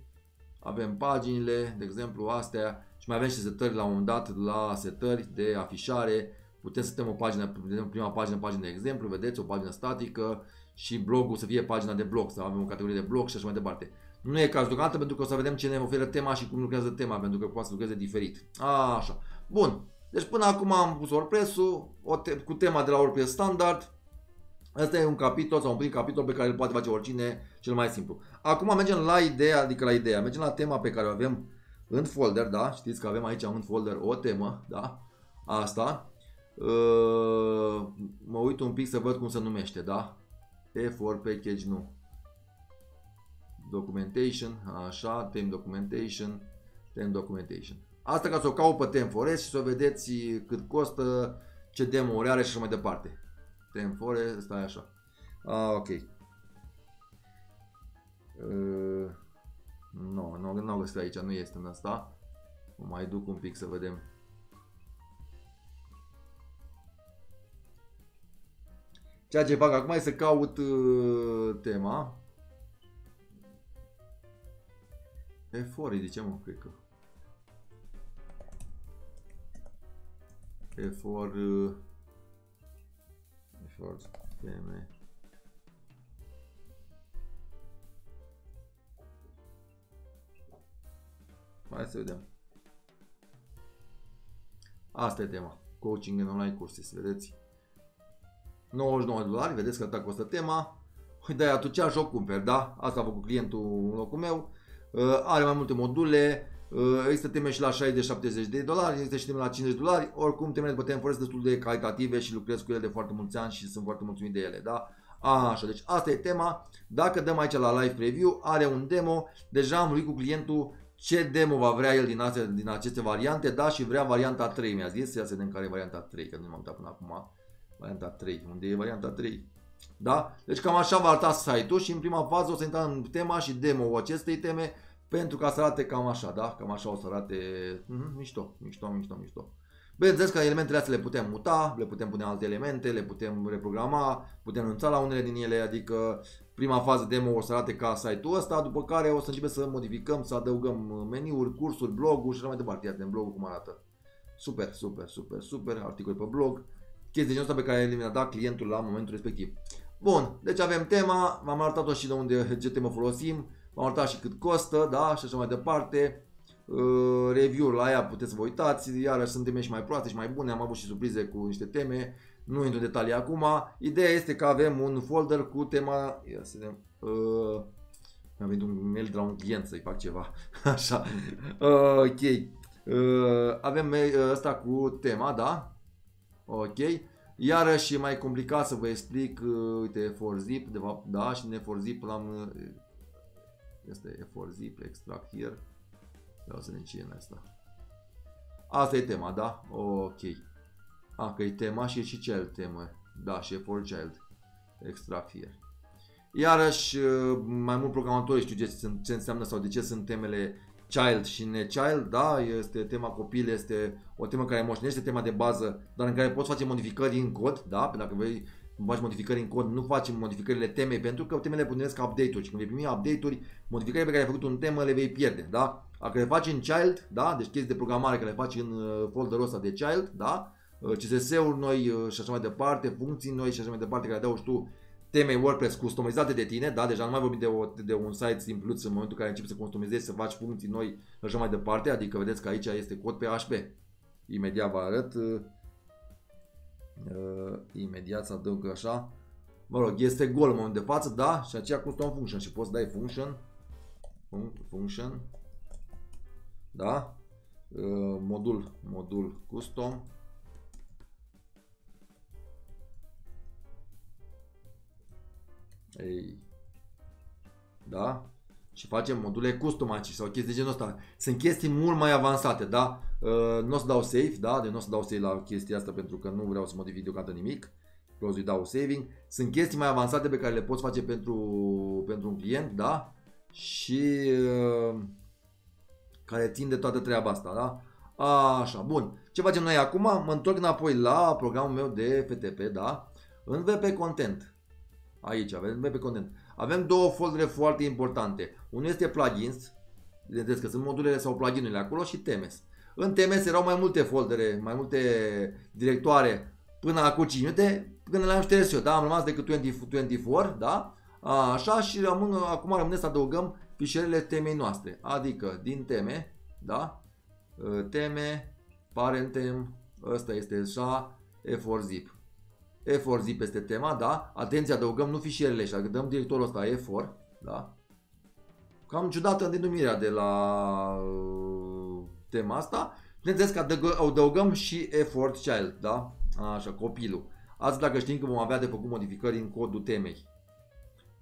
avem paginile, de exemplu astea și mai avem și setări la un moment dat, la setări de afișare, putem să setăm o pagină, prima pagină, pagină de exemplu, vedeți, o pagină statică și blogul să fie pagina de blog, să avem o categorie de blog și așa mai departe. Nu e cazul deocamdată pentru că o să vedem ce ne oferă tema și cum lucrează tema, pentru că poate să lucreze diferit. A, așa. Bun. Deci până acum am pus WordPress-ul te- cu tema de la WordPress standard. Asta e un capitol sau un prim capitol pe care îl poate face oricine cel mai simplu. Acum mergem la ideea, adică la ideea, mergem la tema pe care o avem în folder, da? Știți că avem aici în folder o temă, da? Asta. Uh, mă uit un pic să văd cum se numește, da? F4 package nu. Documentation, așa, theme documentation, theme documentation. Asta ca să o caut pe Theme Forest și să vedeți cât costă, ce demo are și așa mai departe. Theme Forest, stai așa. Ah, ok. Uh, nu, nu, nu găsit aici, nu este în asta. O mai duc un pic să vedem. Ceea ce fac acum e să caut uh, tema. E4, de ce mă, cred că. E4 E4 teme. Hai să vedem. Asta e tema. Coaching în online courses, vedeți? 99 de dolari, vedeți că atât costă tema. Păi de atunci aș o cumperi, da? Asta a făcut clientul în locul meu. Uh, are mai multe module, uh, există teme și la 60-70 de dolari, există și teme la 50 de dolari. Oricum, temele de pe Time Forest destul de calitative și lucrez cu ele de foarte mulți ani și sunt foarte mulțumit de ele, da? Așa, deci asta e tema. Dacă dăm aici la live preview, are un demo. Deja am vorbit cu clientul ce demo va vrea el din, astea, din aceste variante, da, și vrea varianta 3, mi-a zis, ia să vedem care e varianta 3, că nu m-am uitat până acum. Varianta 3, unde e varianta 3? Da? Deci cam așa va arăta site-ul și în prima fază o să intrăm în tema și demo acestei teme pentru ca să arate cam așa, da? Cam așa o să arate mm-hmm, mișto, mișto, mișto, mișto. Bineînțeles că elementele astea le putem muta, le putem pune alte elemente, le putem reprograma, putem renunța la unele din ele, adică prima fază demo o să arate ca site-ul ăsta, după care o să începem să modificăm, să adăugăm meniuri, cursuri, bloguri și așa mai departe. Iată în blogul cum arată. Super, super, super, super, articol pe blog, chestii de genul ăsta pe care le-a dat clientul la momentul respectiv. Bun, deci avem tema, v-am arătat-o și de unde, ce temă folosim, v-am arătat și cât costă, da, și așa mai departe. Uh, review-uri la ea puteți să vă uitați, iarăși sunt teme și mai proaste și mai bune, am avut și surprize cu niște teme, nu intru în detalii acum. Ideea este că avem un folder cu tema, ia să vedem, uh, mi-a venit un mail de la un client să-i fac ceva, așa, uh, ok. Uh, avem ăsta cu tema, da? Ok. Iarăși e mai complicat să vă explic, uh, uite, F4zip, de fapt, da, și în F4zip l-am, uh, este F4zip, extract here, vreau să ne ce e în asta. Asta e tema, da? Ok. A, că e tema și e și cel temă, da, și e for child, extract here. Iarăși, uh, mai mult programatori știu ce, ce înseamnă sau de ce sunt temele child și ne-child, da, este tema copil, este o temă care moștenește tema de bază, dar în care poți face modificări în cod, da, pentru dacă vrei faci modificări în cod, nu facem modificările temei, pentru că temele punesc update-uri și când vei primi update-uri, modificările pe care ai făcut în temă le vei pierde, da? Dacă le faci în child, da, deci chestii de programare care le faci în uh, folderul ăsta de child, da, uh, CSS-uri noi uh, și așa mai departe, funcții noi și așa mai departe care adaugi tu teme WordPress customizate de tine, da? Deja nu mai vorbim de, o, de un site simpluț în momentul în care începi să customizezi, să faci funcții noi și așa mai departe, adică vedeți că aici este cod PHP. Imediat vă arăt. Uh, uh, imediat să adaug așa. Mă rog, este gol în momentul de față, da? Și aceea custom function și poți să dai function. Function. Da? Uh, modul, modul custom Ei, da? Și facem module custom aici sau chestii de genul ăsta. Sunt chestii mult mai avansate, da? Uh, nu o să dau save, da? De nu o să dau save la chestia asta pentru că nu vreau să modific deocamdată nimic. Vreau să-i dau saving. Sunt chestii mai avansate pe care le poți face pentru, pentru un client, da? Și uh, care țin de toată treaba asta, da? Așa, bun. Ce facem noi acum? Mă întorc înapoi la programul meu de FTP, da? În VP Content. Aici avem pe content. Avem două foldere foarte importante. Unul este plugins, vedeți că sunt modulele sau pluginurile acolo și TMS. În TMS erau mai multe foldere, mai multe directoare până acum 5 minute, când le-am șters eu, da? Am rămas decât 24, da? Așa și rămân, acum rămâne să adăugăm fișierele temei noastre, adică din teme, da? Teme, parentem, ăsta este așa, F4zip. F4 zi peste tema, da? Atenție, adăugăm nu fișierele și dăm directorul ăsta F4, da? Cam ciudată denumirea de la uh, tema asta. Bineînțeles că adăugăm și effort child, da? Așa, copilul. Azi dacă știm că vom avea de făcut modificări în codul temei.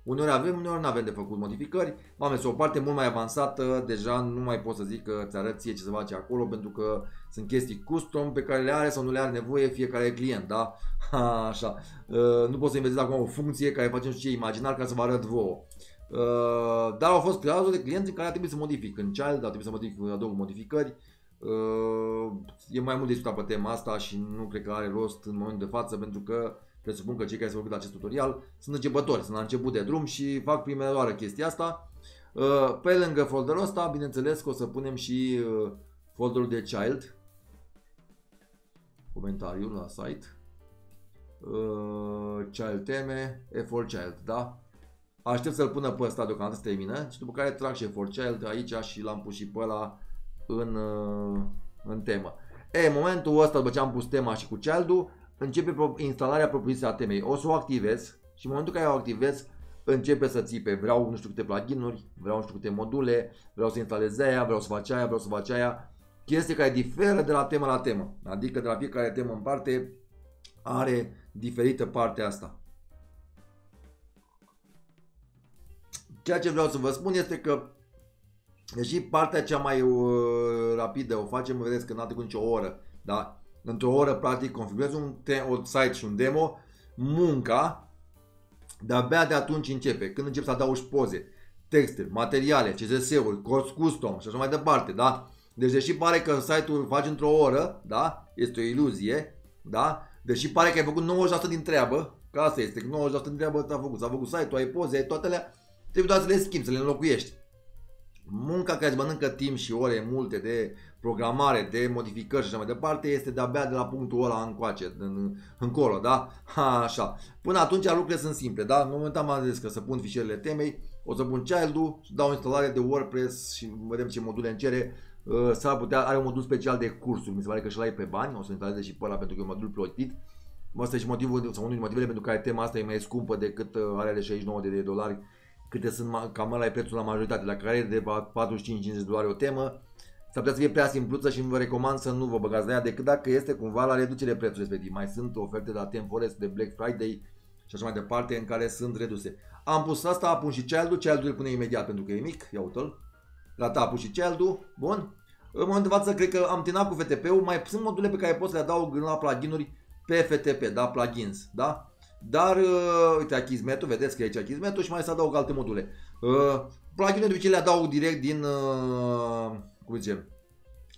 Uneori avem, uneori nu avem de făcut modificări. Am mers o parte mult mai avansată, deja nu mai pot să zic că ți arăt ție ce se face acolo, pentru că sunt chestii custom pe care le are sau nu le are nevoie fiecare client, da? Așa. Uh, nu pot să inventez acum o funcție care facem și ce imaginar ca să vă arăt vouă. Uh, dar au fost cazuri de clienți în care a trebuit să modific. În child a trebuit să modific, adaug modificări. Uh, e mai mult discutat pe tema asta și nu cred că are rost în momentul de față pentru că presupun că cei care s-au făcut acest tutorial sunt începători, sunt la început de drum și fac prima oară chestia asta. Uh, pe lângă folderul ăsta, bineînțeles că o să punem și folderul de child, comentariul la site, child teme, f child, da? Aștept să-l pună pe ăsta deocamdată să termină și după care trag și for child aici și l-am pus și pe ăla în, uh, în temă. E, în momentul ăsta, după ce am pus tema și cu child începe instalarea propriu-zisă a temei. O să o activez și în momentul în care o activez, începe să țipe. Vreau nu știu câte pluginuri, vreau nu știu câte module, vreau să instalez aia, vreau să fac aia, vreau să fac aia. Chestii care diferă de la temă la temă. Adică de la fiecare temă în parte are diferită partea asta. Ceea ce vreau să vă spun este că deși partea cea mai uh, rapidă o facem, vedeți că n-a trecut nicio oră, da? Într-o oră, practic, configurez un, un site și un demo, munca, de-abia de atunci începe. Când încep să adaugi poze, texte, materiale, CSS-uri, cost custom și așa mai departe, da? Deci deși pare că site-ul îl faci într-o oră, da? Este o iluzie, da? Deși pare că ai făcut 90% din treabă, că asta este, 90% din treabă s-a făcut, s-a făcut site-ul, ai poze, ai toate alea, Trebuie doar să le schimbi, să le înlocuiești. Munca care îți mănâncă timp și ore multe de programare, de modificări și așa mai departe, este de-abia de la punctul ăla încoace, în, încolo, da? Ha, așa. Până atunci lucrurile sunt simple, da? În momentul am zis că să pun fișierele temei, o să pun child-ul, dau instalare de WordPress și vedem ce module îmi cere. Uh, s-ar putea, are un modul special de cursuri, mi se pare că și la e pe bani, o să instaleze și pe ăla pentru că e un modul plătit. Asta e și motivul, sau unul din motivele pentru care tema asta e mai scumpă decât uh, are de 69 de dolari câte sunt, cam ăla e prețul la majoritate, la care e de 45-50 de dolari o temă, s-ar putea să fie prea simpluță și vă recomand să nu vă băgați de ea decât dacă este cumva la reducere prețul respectiv. Mai sunt oferte de la Tem Forest, de Black Friday și așa mai departe în care sunt reduse. Am pus asta, am pus și child-ul, child-ul îl pune imediat pentru că e mic, ia uite-l. Gata, am pus și child bun. În momentul de față cred că am terminat cu FTP-ul, mai sunt module pe care pot să le adaug la plugin-uri pe FTP, da, plugins, da? Dar, uh, uite, achizmetul, vedeți că e aici achizmetul și mai să adaug alte module. Uh, plugin-ul de obicei le adaug direct din, uh, cum zicem,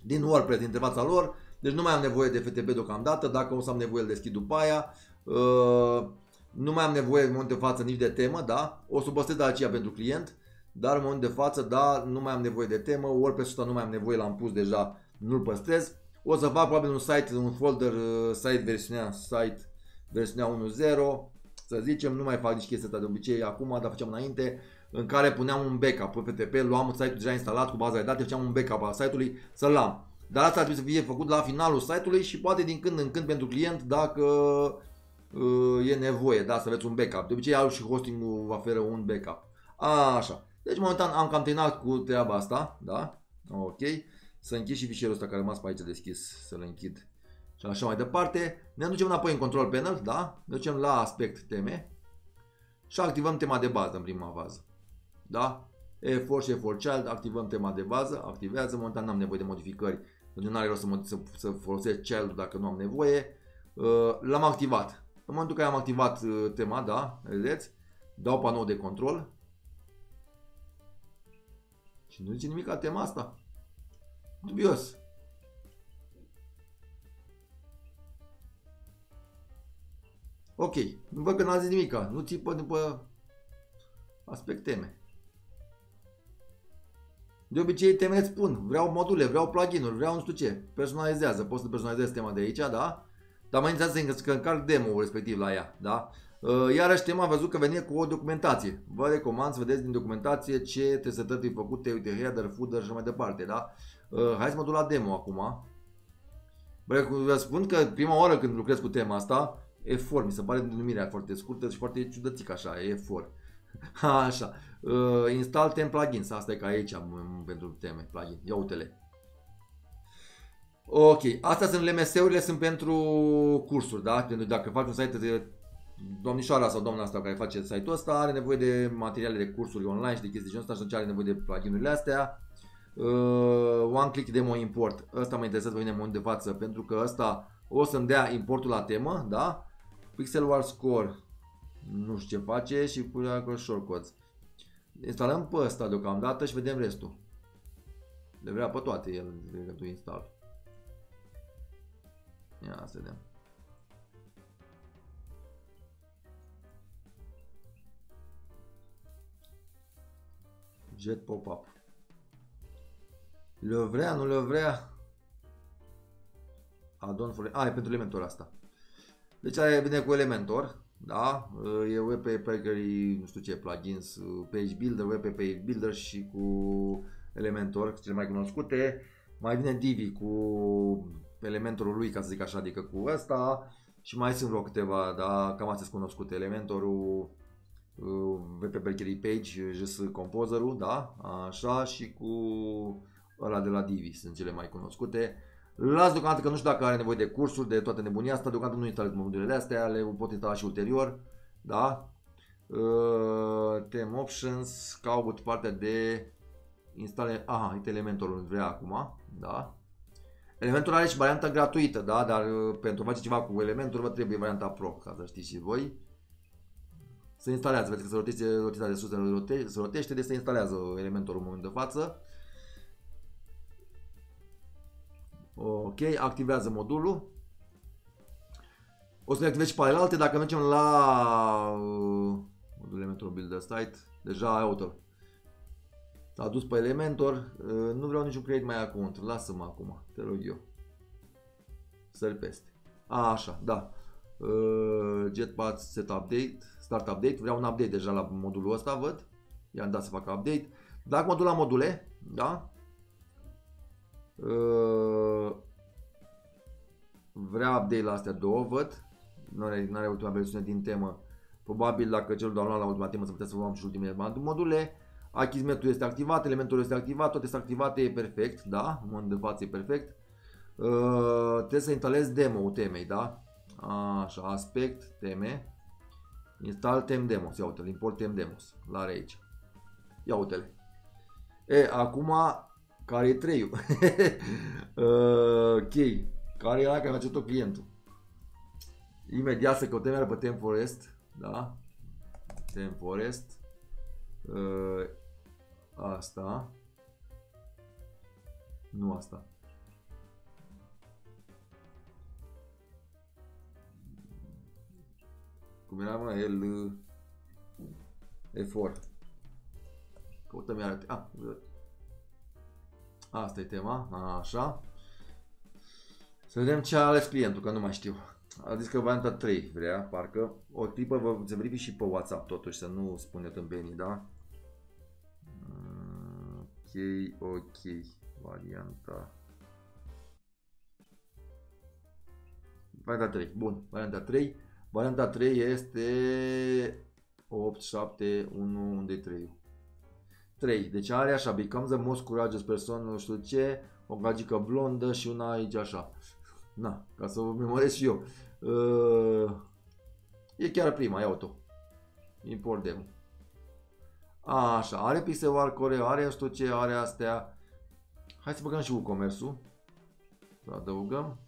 din WordPress, din interfața lor. Deci nu mai am nevoie de FTP deocamdată, dacă o să am nevoie îl deschid după aia. Uh, nu mai am nevoie în momentul de față nici de temă, da? O să păstrez de aceea pentru client, dar în momentul de față, da, nu mai am nevoie de temă, WordPress-ul ăsta nu mai am nevoie, l-am pus deja, nu-l păstrez. O să fac probabil un site, un folder, uh, site versiunea, site versiunea 1.0, să zicem, nu mai fac nici chestia asta de obicei acum, dar făceam înainte, în care puneam un backup pe FTP, luam site-ul deja instalat cu baza de date, făceam un backup al site-ului să-l am. Dar asta trebuie să fie făcut la finalul site-ului și poate din când în când pentru client dacă uh, e nevoie, da, să aveți un backup. De obicei au și hosting-ul vă oferă un backup. A, așa. Deci momentan am cam terminat cu treaba asta, da? Ok. Să închid și fișierul ăsta care a rămas pe aici deschis, să-l închid și așa mai departe. Ne ducem înapoi în control panel, da? Ne ducem la aspect teme și activăm tema de bază în prima fază. Da? E4 și E4 Child, activăm tema de bază, activează, momentan nu am nevoie de modificări, pentru că nu are rost să, să, să folosesc child dacă nu am nevoie. Uh, l-am activat. În momentul în care am activat uh, tema, da, vedeți, dau panou de control și nu zice nimic la tema asta. Dubios. Ok, nu văd că n-a zis nimica, nu țipă după aspect teme. De obicei temele îți spun, vreau module, vreau plugin-uri, vreau nu știu ce, personalizează, poți să personalizezi tema de aici, da? Dar mai interesează să încarc demo-ul respectiv la ea, da? Uh, iarăși tema am văzut că vine cu o documentație. Vă recomand să vedeți din documentație ce trebuie să trebuie făcute, uite, header, footer și așa mai departe, da? Uh, hai să mă duc la demo acum. Vă spun că prima oară când lucrez cu tema asta, E4, mi se pare denumirea foarte scurtă și foarte ciudățică așa, E4. Așa. Uh, install 10 plugins. Asta e ca aici pentru teme, plugin. Ia uite-le. Ok. Astea sunt LMS-urile, sunt pentru cursuri, da? Pentru dacă faci un site de domnișoara sau doamna asta care face site-ul ăsta are nevoie de materiale de cursuri online și de chestii de genul ăsta și atunci are nevoie de pluginurile astea. Uh, one click demo import. Ăsta mă interesează pe mine în momentul de față pentru că ăsta o să-mi dea importul la temă, da? Pixel War Score nu știu ce face și pune acolo shortcuts. Instalăm pe ăsta deocamdată și vedem restul. Le vrea pe toate el, cred că tu install. Ia să vedem. Jet pop-up. Le vrea, nu le vrea? Adon for... A, e pentru Elementor asta. Deci aia vine cu Elementor. Da? E web packer, nu știu ce, plugins, page builder, web page builder și cu Elementor, cele mai cunoscute. Mai vine Divi cu Elementorul lui, ca să zic așa, adică cu ăsta. Și mai sunt vreo câteva, da, cam astea sunt cunoscute. Elementorul, WP Bakery Page, JS Composerul, da, așa, și cu ăla de la Divi sunt cele mai cunoscute. Las deocamdată că nu știu dacă are nevoie de cursuri, de toată nebunia asta, deocamdată nu instalez modulele astea, le pot instala și ulterior, da? Uh, Theme Options, caut partea de instale, aha, uite Elementorul vrea acum, da? Elementul are și varianta gratuită, da? Dar uh, pentru a face ceva cu Elementor vă trebuie varianta Pro, ca să știți și voi. Se instalează, vedeți că se rotește, rotița de sus se rotește, se rotește, deci se instalează Elementorul în momentul de față. Ok, activează modulul. O să ne activez și pe alte. Dacă mergem la uh, modul Elementor Builder Site, deja auto S-a dus pe Elementor. Uh, nu vreau niciun create my account. Lasă-mă acum, te rog eu. Sări peste. A, așa, da. Uh, Jetpack set update, start update. Vreau un update deja la modulul ăsta, văd. I-am dat să facă update. Dacă modul la module, da? Uh, vrea update la astea două, văd. Nu are, nu are ultima versiune din temă. Probabil dacă cel download la ultima temă să putea să luăm și ultimele module. Achizmetul este activat, elementul este activat, toate sunt activate, e perfect, da? În mod de față e perfect. Uh, trebuie să instalezi demo temei, da? Așa, aspect, teme. Install tem demos, ia uite import tem demos, l-are aici. Ia uite-le. E, acum care e treiul. uh, ok. Care e ăla care face tot clientul. Imediat să căutăm iar pe Tem Forest. Da? Tem Forest. Uh, asta. Nu asta. Cum era mă, el efort. Căutăm iar. Ah, Asta e tema, așa. Să vedem ce a ales clientul, că nu mai știu. A zis că varianta 3 vrea, parcă. O clipă vă să verific și pe WhatsApp totuși, să nu spuneți în tâmpenii, da? Ok, ok. Varianta... Varianta 3, bun. Varianta 3. Varianta 3 este 8, 7, 1, unde 3 3. Deci are așa, becomes the most courageous person, nu știu ce, o gagică blondă și una aici așa. Na, ca să vă memorez și eu. Uh, e chiar prima, iau-o. Import demo. Așa, are pixel core, are știu ce, are astea. Hai să băgăm și WooCommerce-ul. Să adăugăm.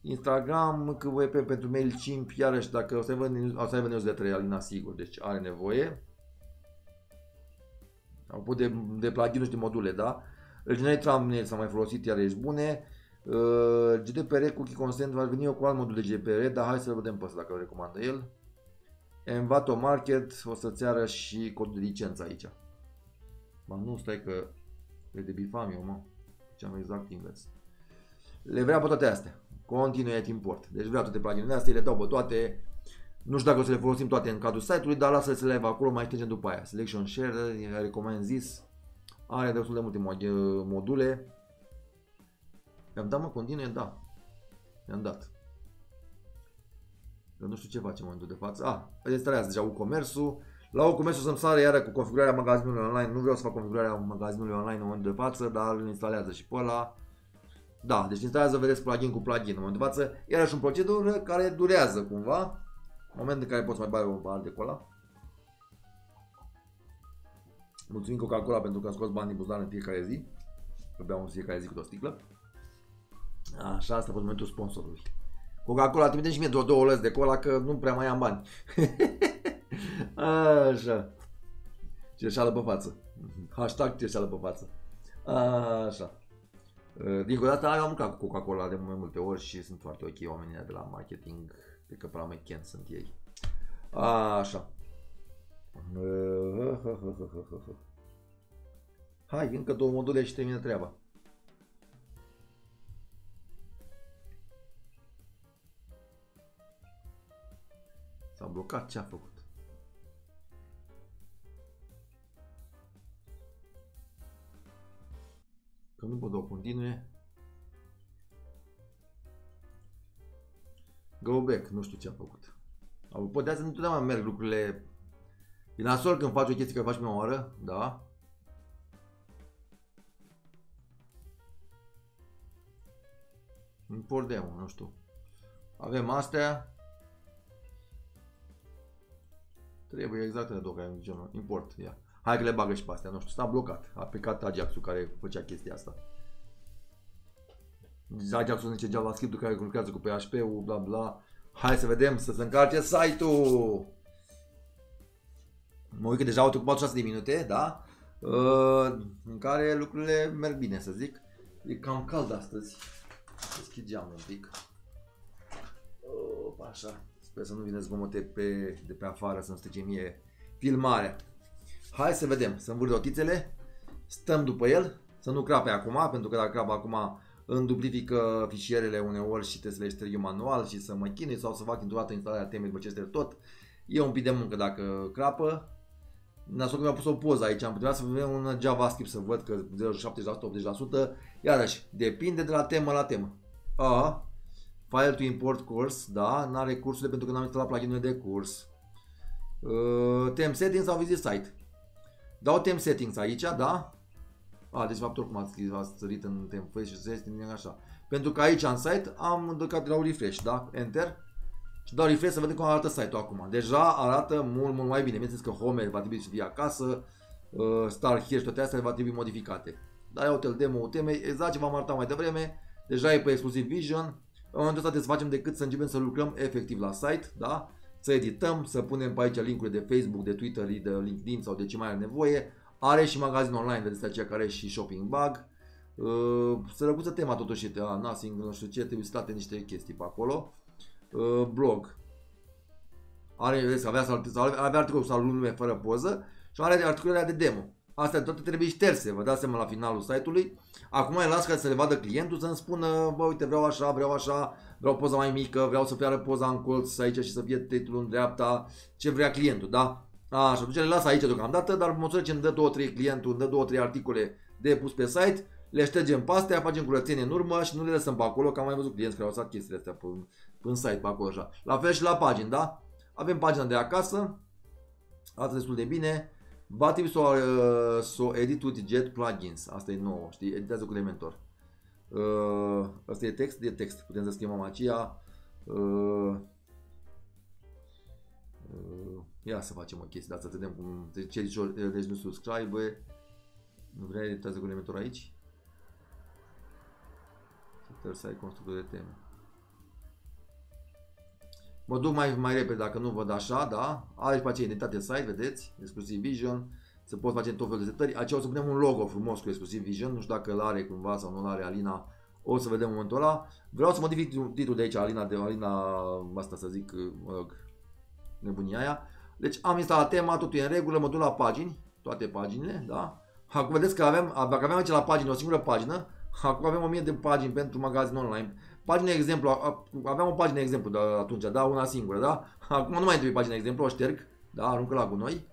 Instagram, KVP pentru MailChimp, iarăși dacă o să aibă, o să aibă newsletter Alina sigur, deci are nevoie. Apropo de, de plugin și de module, da? Regenerate thumbnail s-a mai folosit, iar ești bune. Uh, GDPR Cookie Consent va veni eu cu alt modul de GDPR, dar hai să-l vedem pe ăsta dacă îl recomandă el. Envato Market o să-ți ară și codul de licență aici. Ba nu, stai că e de bifam eu, mă. Ce am exact invers. Le vrea pe toate astea. Continuate import. Deci vreau toate pluginurile astea, le dau pe toate. Nu știu dacă o să le folosim toate în cadrul site-ului, dar lasă să le aibă acolo, mai ștergem după aia. Selection Share, recomand zis. Are destul de multe module. I-am dat mă, continue? Da. I-am dat. nu știu ce facem în momentul de față. Ah, instalează deja WooCommerce-ul. La WooCommerce o să-mi sară iară cu configurarea magazinului online. Nu vreau să fac configurarea magazinului online în momentul de față, dar îl instalează și pe ăla. Da, deci instalează, vedeți, plugin cu plugin în momentul de față. Iarăși un procedură care durează cumva. În momentul în care poți mai bagi o bar de cola. Mulțumim Coca-Cola pentru că a scos bani din buzunar în fiecare zi. Că beau în fiecare zi cu o sticlă. Așa, asta a fost momentul sponsorului. Coca-Cola, trimite și mie două, două lăzi de cola că nu prea mai am bani. Așa. Cerșeală pe față. Hashtag cerșeală pe față. Așa. Din de asta am mâncat cu Coca-Cola de mai multe ori și sunt foarte ok oamenii de la marketing. Cred că prea mai sunt ei. Așa. Hai, încă două module și termină treaba. S-a blocat, ce a făcut? Că nu pot o continue. Go back, nu știu ce a făcut. Poate să întotdeauna merg lucrurile E nasol când faci o chestie care faci prima oară, da? Import demo, nu știu. Avem astea. Trebuie exact de două care zicem, import, ia. Hai că le bagă și pe astea, nu știu, s-a blocat. A plecat Ajax-ul care făcea chestia asta. Ajax-ul zice JavaScript-ul care lucrează cu PHP-ul, bla bla. Hai să vedem, să se încarce site-ul! Mă uit că deja au trecut 6 de minute, da? Uh, în care lucrurile merg bine, să zic. E cam cald astăzi. Deschid geamul un pic. Opa, așa. Sper să nu vină zgomote pe, de pe afară să-mi strice mie filmarea. Hai să vedem, să învârt rotițele. Stăm după el, să nu crape acum, pentru că dacă crapă acum îmi duplifică fișierele uneori și trebuie să le șterg eu manual și să mă chinui sau să fac într-o dată instalarea temei după ce tot. E un pic de muncă dacă crapă, Nasol că mi-a pus o poză aici, am putea să vedem un JavaScript să văd că 70%, 80%, iarăși, depinde de la temă la temă. A, file to import course, da, n-are cursurile pentru că n-am instalat plugin de curs. Uh, theme settings sau visit site. Dau theme settings aici, da? A, deci fapt oricum ați, ați sărit în theme și settings, așa. Pentru că aici în site am dăcat de la un refresh, da? Enter și dau refresh să vedem cum arată site-ul acum. Deja arată mult, mult mai bine. Bineînțeles că home va trebui să fie acasă, uh, Star here și toate astea va trebui modificate. Dar ia hotel demo temei, exact ce v-am arătat mai devreme, deja e pe exclusiv Vision. În momentul ăsta să facem decât să începem să lucrăm efectiv la site, da? Să edităm, să punem pe aici linkurile de Facebook, de Twitter, de LinkedIn sau de ce mai are nevoie. Are și magazin online, vedeți aceea care are și shopping bag. Uh, să răguță tema totuși, uh, nothing, nu știu ce, trebuie state niște chestii pe acolo. Uh, blog. Are, vezi, avea, avea articolul sau lume fără poză și are articolele de demo. Astea toate trebuie șterse, vă dați seama la finalul site-ului. Acum îi las ca să le vadă clientul să-mi spună, bă, uite, vreau așa, vreau așa, vreau poza mai mică, vreau să fie poza în colț aici și să fie titlul în dreapta, ce vrea clientul, da? A, și atunci le las aici deocamdată, dar în măsură ce îmi dă 2-3 clientul, îmi dă 2-3 articole de pus pe site, le ștergem pe astea, facem curățenie în urmă și nu le lăsăm pe acolo, că am mai văzut clienți care au lăsat chestiile astea pe, în site pe acolo așa. La fel și la pagini, da? Avem pagina de acasă, arată destul de bine. Va trebui să o, uh, să o edit with Jet Plugins. Asta e nouă, știi? Editează cu Elementor. Uh, asta e text, de text. Putem să schimbăm aceea. Uh, uh, ia să facem o chestie, dar să vedem cum... Deci, deci nu subscribe. Nu vrea editează cu Elementor aici? Să ai constructor de teme. Mă duc mai, mai repede dacă nu văd așa, da? Are și pe aceea identitate site, vedeți? Exclusiv Vision. Se pot face în tot felul de setări. Aici o să punem un logo frumos cu Exclusiv Vision. Nu știu dacă îl are cumva sau nu are Alina. O să vedem în momentul ăla. Vreau să modific titlul de aici, Alina, de Alina, asta să zic, mă rog, nebunia aia. Deci am instalat tema, totul e în regulă, mă duc la pagini, toate paginile, da? Acum vedeți că avem, dacă aveam aici la pagină o singură pagină, acum avem 1000 de pagini pentru magazin online. Pagina exemplu, aveam o pagină exemplu de atunci, da, una singură, da? Acum nu mai trebuie pagina exemplu, o șterg, da, aruncă la gunoi.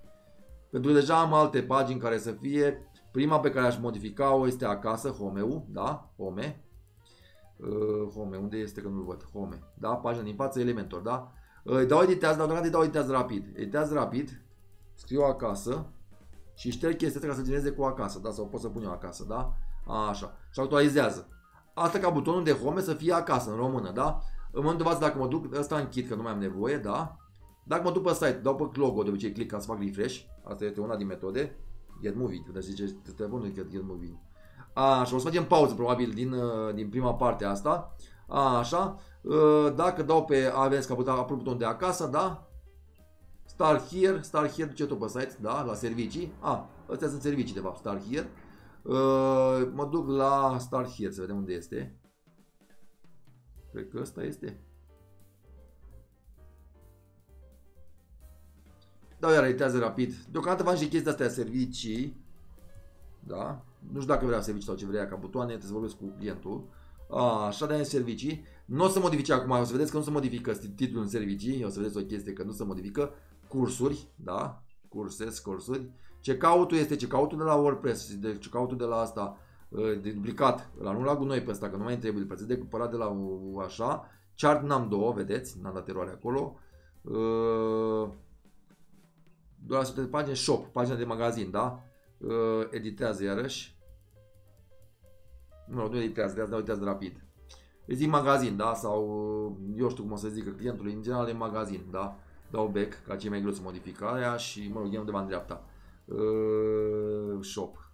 Pentru că deja am alte pagini care să fie, prima pe care aș modifica-o este acasă, home da, home. Uh, home, unde este că nu-l văd? Home, da, pagina din față, Elementor, da? Îi dau editează, dar deocamdată îi dau editează rapid. Editează rapid, scriu acasă și șterg chestia asta ca să genereze cu acasă, da? Sau pot să pun eu acasă, da? Așa. Și actualizează. Asta ca butonul de home să fie acasă, în română, da? În momentul de față, dacă mă duc, ăsta închid, că nu mai am nevoie, da? Dacă mă duc pe site, dau pe logo, de obicei click ca să fac refresh. Asta este una din metode. Get moving, deci zice telefonul get, get moving. Așa, o să facem pauză probabil din, uh, din prima parte asta. Așa, uh, dacă dau pe avem ca apărut buton de acasă, da? Start here, start here, duce tot pe site, da? La servicii. A, astea sunt servicii de fapt, start here. Uh, mă duc la start here să vedem unde este. Cred că ăsta este. Dau iar editează rapid. Deocamdată v-am și chestia astea servicii. Da? Nu știu dacă vrea servicii sau ce vrea ca butoane, trebuie să vorbesc cu clientul. A, așa de servicii. Nu o să modifice acum, o să vedeți că nu se modifică titlul în servicii, o să vedeți o chestie că nu se modifică. Cursuri, da? Curses, cursuri. Checkout-ul este checkout-ul de la WordPress, de checkout-ul de la asta, ă, de duplicat, la nu la gunoi pe ăsta, că nu mai trebuie, îl de cumpărat de la așa. Chart n-am două, vedeți, n-am dat eroare acolo. Uh, doar de pagini shop, pagina de magazin, da? Uh, editează iarăși. Nu, nu editează, de asta editează rapid. Îi zic magazin, da? Sau eu știu cum o să zic, clientului în general e magazin, da? Dau back, ca ce mai greu să modificarea și, mă rog, e undeva în dreapta. Uh, shop.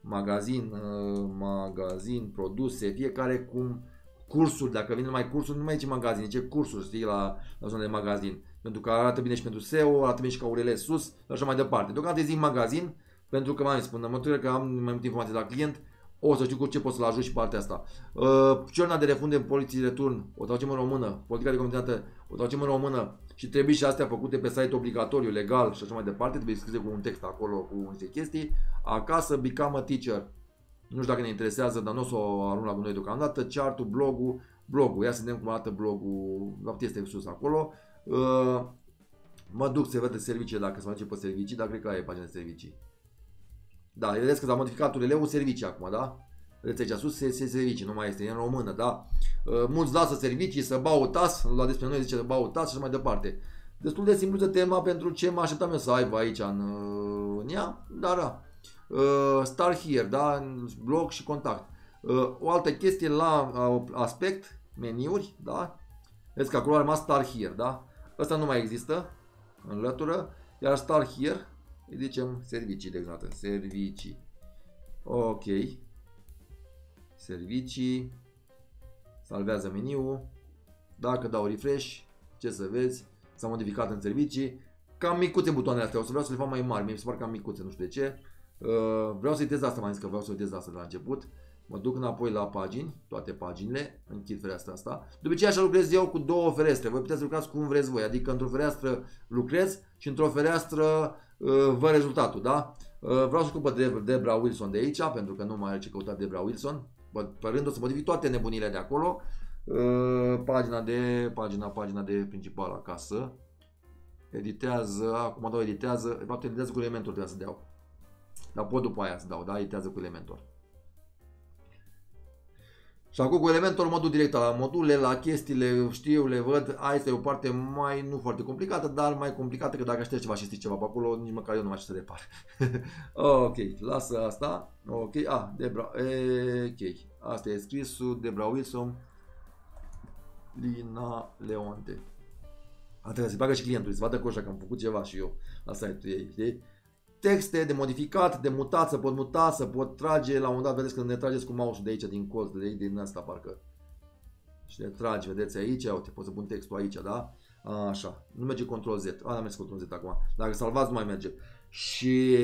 Magazin, uh, magazin, produse, fiecare cum cursuri, dacă vine mai cursuri, nu mai zice magazin, zice cursuri, știi, la, la zona de magazin pentru că arată bine și pentru SEO, arată bine și ca URL sus și așa mai departe. Deocamdată zic magazin, pentru că mai spun, în măsură că am mai multe informații la client, o să știu cu ce pot să-l ajut și partea asta. Uh, Ciorna de refunde în poliții de turn, o traducem în română, politica de comunitate, o traducem în română și trebuie și astea făcute pe site obligatoriu, legal și așa mai departe, trebuie scrise cu un text acolo, cu niște chestii. Acasă, become a teacher. Nu știu dacă ne interesează, dar nu o să o arunc la noi deocamdată. Chartul, blogul, blogul. Ia să vedem cum arată blogul, la este sus acolo. Uh, mă duc să văd servicii dacă se face pe servicii, dar cred că e pagina de servicii. Da, vedeți că s-a modificat URL-ul servicii acum, da? Vedeți aici sus, se, se servicii, nu mai este, e în română, da? Uh, mulți lasă servicii, să bau tas, la despre noi zice să bau tas și așa mai departe. Destul de simplu de tema pentru ce mă așteptam eu să aibă aici în, în ea, dar da. Uh, start here, da? În blog și contact. Uh, o altă chestie la uh, aspect, meniuri, da? Vedeți că acolo a rămas start here, da? Ăsta nu mai există, înlătură, iar start here, îi zicem servicii de exemplu, servicii. Ok. Servicii. Salvează meniul. Dacă dau refresh, ce să vezi, s-a modificat în servicii. Cam micuțe butoanele astea, o să vreau să le fac mai mari, mi se pare cam micuțe, nu știu de ce. Uh, vreau să-i test asta, m-am zis că vreau să-i test asta de la început. Mă duc înapoi la pagini, toate paginile, închid fereastra asta. De obicei așa lucrez eu cu două ferestre. Voi puteți să lucrați cum vreți voi. Adică într-o fereastră lucrez și într-o fereastră uh, văd rezultatul, da? Uh, vreau să cumpăr Debra Wilson de aici, pentru că nu mai are ce căuta Debra Wilson. Pe rând o să modific toate nebunile de acolo. Uh, pagina de, pagina, pagina de principală acasă. Editează, acum dau editează, de fapt editează cu Elementor trebuie să dau. Dar pot după aia să dau, da? Editează cu Elementor. Și acum cu Elementor mă duc direct la module, la chestiile, știu, le văd. Asta e o parte mai, nu foarte complicată, dar mai complicată că dacă știi ceva și știi ceva pe acolo, nici măcar eu nu mai știu să repar. ok, lasă asta. Ok, a, ah, Debra, e, ok. Asta e scrisul, Debra Wilson, Lina Leonte. A, trebuie să bagă și clientul, să vadă cu așa că am făcut ceva și eu la site-ul ei, știi? Texte de modificat, de mutat, să pot muta, să pot trage, la un moment dat vedeți când ne trageți cu mouse de aici, din colț, de aici, din asta parcă. Și ne trage, vedeți aici, uite, pot să pun textul aici, da? Așa, nu merge Ctrl Z, a, n-am mers Ctrl Z acum, dacă salvați nu mai merge. Și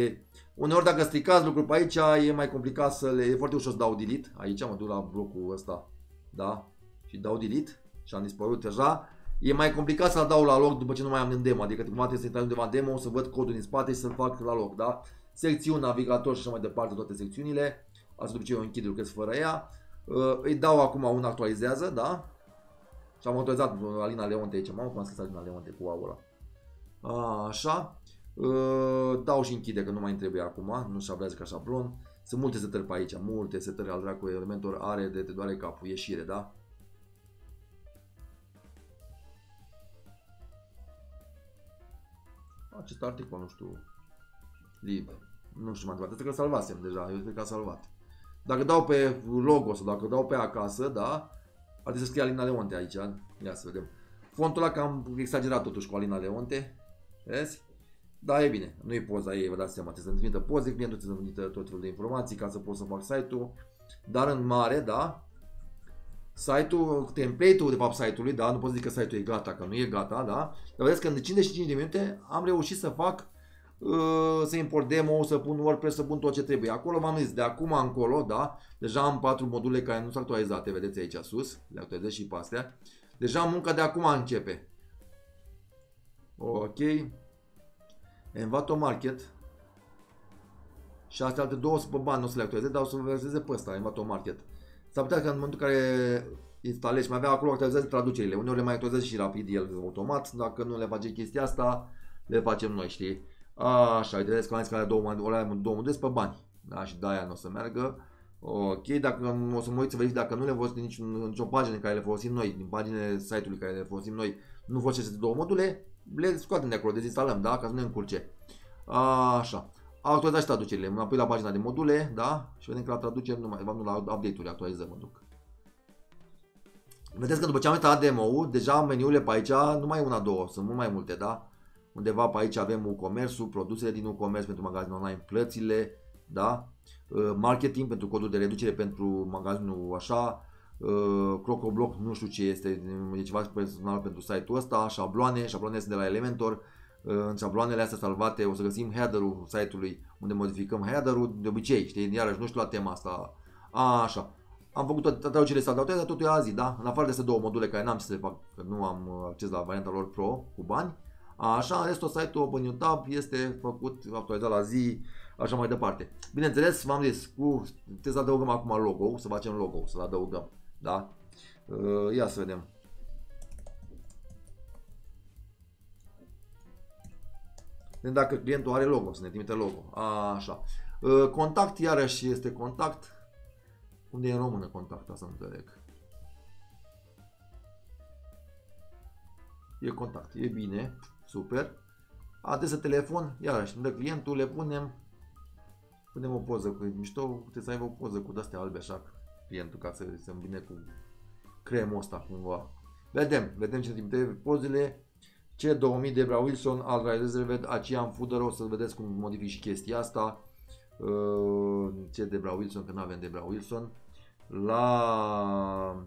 uneori dacă stricați lucruri pe aici, e mai complicat să le, e foarte ușor să dau delete, aici mă duc la blocul ăsta, da? Și dau delete și am dispărut deja E mai complicat să-l dau la loc după ce nu mai am în demo, adică cumva trebuie să intrăm undeva în demo, să văd codul din spate și să-l fac la loc, da? Secțiuni, navigator și așa mai departe, toate secțiunile. Asta după ce eu închid, lucrez fără ea. Uh, îi dau acum un actualizează, da? Și am autorizat Alina Leonte aici, mamă cum am scris Alina Leonte cu aula. Așa. Uh, dau și închide că nu mai trebuie acum, nu șablează ca șablon. Sunt multe setări pe aici, multe setări al dracu, Elementor are de te doare capul, ieșire, da? Acest articol, nu știu, liber. Nu știu mai departe, cred că salvasem deja, eu cred că a salvat. Dacă dau pe logo sau dacă dau pe acasă, da, ar trebui să scrie Alina Leonte aici. Ia să vedem. Fontul ăla cam exagerat totuși cu Alina Leonte. Vezi? Da, e bine. Nu e poza ei, vă dați seama. Trebuie să-mi trimită poze, clientul trebuie să-mi trimită tot felul de informații ca să pot să fac site-ul. Dar în mare, da, site-ul, template-ul de fapt site-ului, da, nu pot zic că site-ul e gata, că nu e gata, da, dar vedeți că în 55 de minute am reușit să fac uh, să import demo, să pun WordPress, să pun tot ce trebuie. Acolo v-am zis, de acum încolo, da, deja am patru module care nu sunt actualizate, vedeți aici sus, le actualizez și pe astea. Deja munca de acum începe. Ok. Envato Market. Și astea alte două sunt pe bani, nu o să le actualizez, dar o să le actualizeze pe ăsta, Envato Market. S-ar putea că în momentul în care instalezi și mai avea acolo actualizează traducerile. Uneori le mai actualizezi și rapid el automat. Dacă nu le face chestia asta, le facem noi, știi? Așa, vedeți că am zis că are două, două, două modele pe bani. Da? Și de-aia nu o să meargă. Ok, dacă o să mă uit să verific dacă nu le folosim nici nicio pagină în care le folosim noi, din paginile site-ului care le folosim noi, nu folosim aceste două module, le scoatem de acolo, dezinstalăm, da? Ca să nu ne încurce. Așa. Actualizat și traducerile. Înapoi la pagina de module, da? Și vedem că la traduceri nu mai, nu la update-uri actualizăm, mă duc. Vedeți că după ce am instalat demo-ul, deja meniurile pe aici, nu mai una, două, sunt mult mai multe, da? Undeva pe aici avem WooCommerce-ul, produsele din WooCommerce pentru magazin online, plățile, da? Uh, marketing pentru codul de reducere pentru magazinul așa, uh, Crocoblock, nu știu ce este, e ceva personal pentru site-ul ăsta, șabloane, șabloane sunt de la Elementor, în șabloanele astea salvate o să găsim header-ul site-ului unde modificăm header-ul de obicei, știi, iarăși nu știu la tema asta. A, așa. Am făcut toate traducerile standardate, dar totul e azi, da? În afară de aceste două module care n-am ce să le fac, că nu am acces la varianta lor Pro cu bani. Așa, restul site-ul Open Tab este făcut, actualizat la zi, așa mai departe. Bineînțeles, v-am zis, cu, trebuie să adăugăm acum logo, să facem logo, să-l adăugăm, da? Ia să vedem. Dacă clientul are logo, să ne trimite logo. așa. Ă, contact, iarăși este contact. Unde e în română contact? Asta nu înțeleg. E contact, e bine, super. Adresă telefon, iarăși, îmi dă clientul, le punem, punem o poză cu mișto, puteți să aibă o poză cu astea albe așa, clientul, ca să se îmbine cu cremul ăsta cumva. Vedem, vedem ce trimite pozele, C2000 Debra Wilson, al Rezerved, Acian Fudăr, o să vedeți cum modific și chestia asta. Uh, C Debra Wilson, că nu avem Debra Wilson. La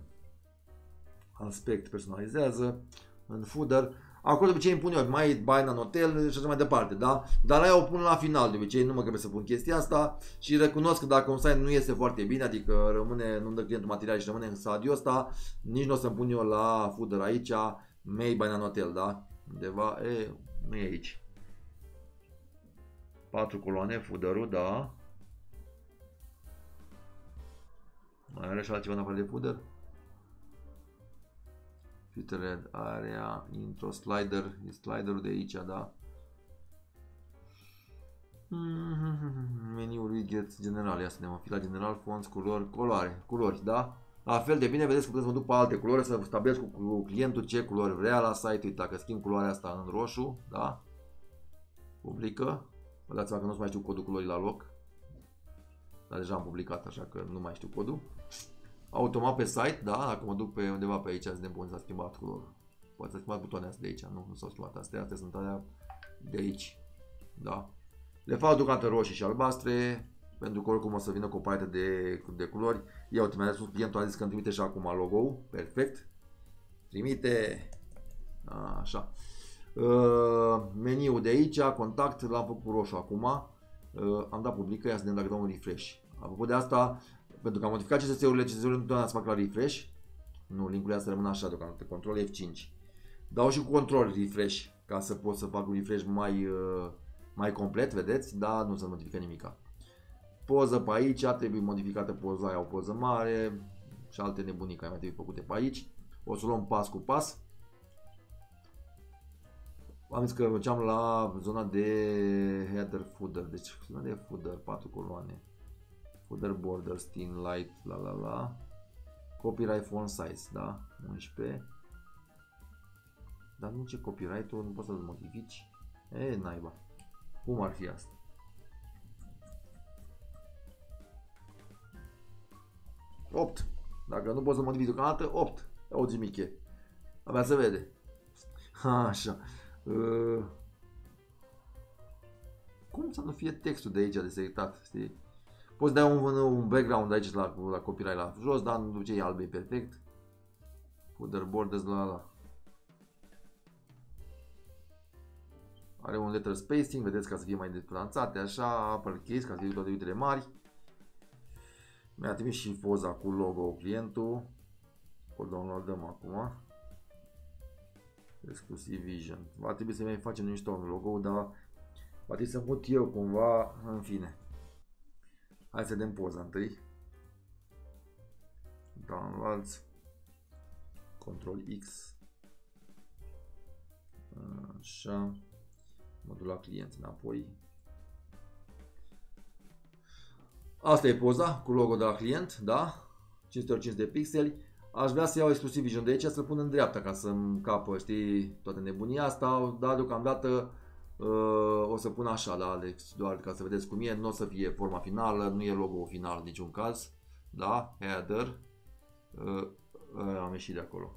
aspect personalizează, în footer. Acolo de obicei îmi pun eu mai buy în hotel și așa mai departe, da? Dar aia o pun la final, de obicei nu mă trebuie să pun chestia asta și recunosc că dacă un site nu este foarte bine, adică rămâne, nu dă clientul material și rămâne în stadiul ăsta, nici nu o să-mi pun eu la footer aici, made by hotel, da? Undeva, e, nu e aici. Patru coloane, fudărul, da. Mai are și altceva în afară de fudăr? Filtered area, intro, slider, e sliderul de aici, da? Meniul widgets general, ia să ne mă fi la general, fonts, culori, culoare, culori, da? La fel de bine, vedeți că puteți să mă duc pe alte culori, să stabilesc cu clientul ce culori vrea la site. Uite, dacă schimb culoarea asta în roșu, da? Publică. Vă dați seama că nu mai știu codul culorii la loc. Dar deja am publicat, așa că nu mai știu codul. Automat pe site, da? Dacă mă duc pe undeva pe aici, să bun, s-a schimbat culorul. Poate să schimbat butoane astea de aici, nu, nu s-au schimbat astea, astea sunt alea de aici. Da? Le fac ducate roșii și albastre, pentru că oricum o să vină cu o paletă de, de culori. Ia uite, mi-a răspuns clientul, a zis că îmi trimite și acum logo perfect. Trimite, așa. Uh, meniul de aici, contact, l-am făcut cu roșu acum. Uh, am dat publică, ia să vedem dacă dau un refresh. Apropo de asta, pentru că am modificat CSS-urile, CSS-urile întotdeauna să fac la refresh. Nu, linkurile astea rămân așa deocamdată, control F5. Dau și cu control refresh, ca să pot să fac un refresh mai, uh, mai complet, vedeți, dar nu se modifică nimica poză pe aici, trebuie modificată poza aia, o poză mare și alte nebunii care mai trebuie făcute pe aici. O să luăm pas cu pas. Am zis că mergeam la zona de header footer, deci zona de footer, 4 coloane. Footer border, thin, light, la la la. Copyright font size, da? 11. Dar nu ce copyright-ul, nu poți să-l modifici. E, naiba. Cum ar fi asta? Opt. Dacă nu poți să modifici deocamdată, 8. O gimiche. Abia se vede. Așa. Uh. Cum să nu fie textul de aici de selectat, știi? Poți da un, un background aici la, la copyright la jos, dar nu ce e alb, e perfect. Footer borders la la. Are un letter spacing, vedeți ca să fie mai deplanțate, așa, uppercase, ca să fie toate litere mari. Mi-a trimis și poza cu logo clientul. O downloadăm acum. Exclusiv Vision. Va trebui să mai facem niște un logo, dar va trebui să mut eu cumva, în fine. Hai să vedem poza întâi. Downloads. Control X. Așa. Modul la client înapoi. Asta e poza cu logo de la client, da? 505 de pixeli. Aș vrea să iau exclusiv Vision de aici, să-l pun în dreapta ca să-mi capă, știi, toată nebunia asta, dar deocamdată uh, o să pun așa la Alex, doar ca să vedeți cum e, nu o să fie forma finală, nu e logo final în niciun caz, da, header, uh, uh, am ieșit de acolo.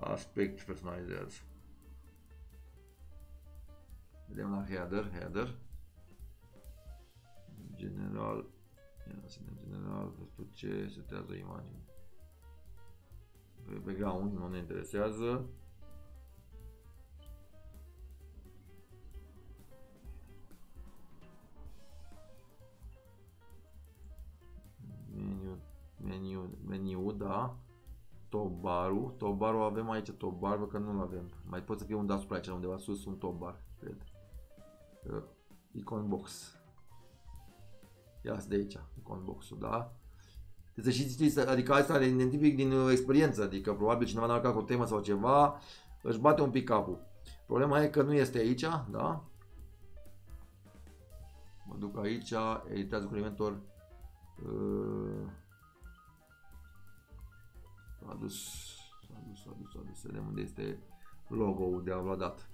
Aspect personalizează. Vedem la header, header. General. Ia să vedem general despre ce setează o imagine. Background nu ne interesează. Meniu, meniu, meniu, da. Top bar-ul. Top bar avem aici top bar, că nu-l avem. Mai poate să fie un deasupra aici, undeva sus, un top bar, cred. Uh, icon box. Ia de aici, icon box-ul, da? Trebuie să știți, adică asta e identific din uh, experiență, adică probabil cineva n-a cu o temă sau ceva, își bate un pic capul. Problema e că nu este aici, da? Mă duc aici, editează cu Elementor. Uh, s-a dus, s-a dus, s-a dus, s-a dus, să vedem unde este logo-ul de dat.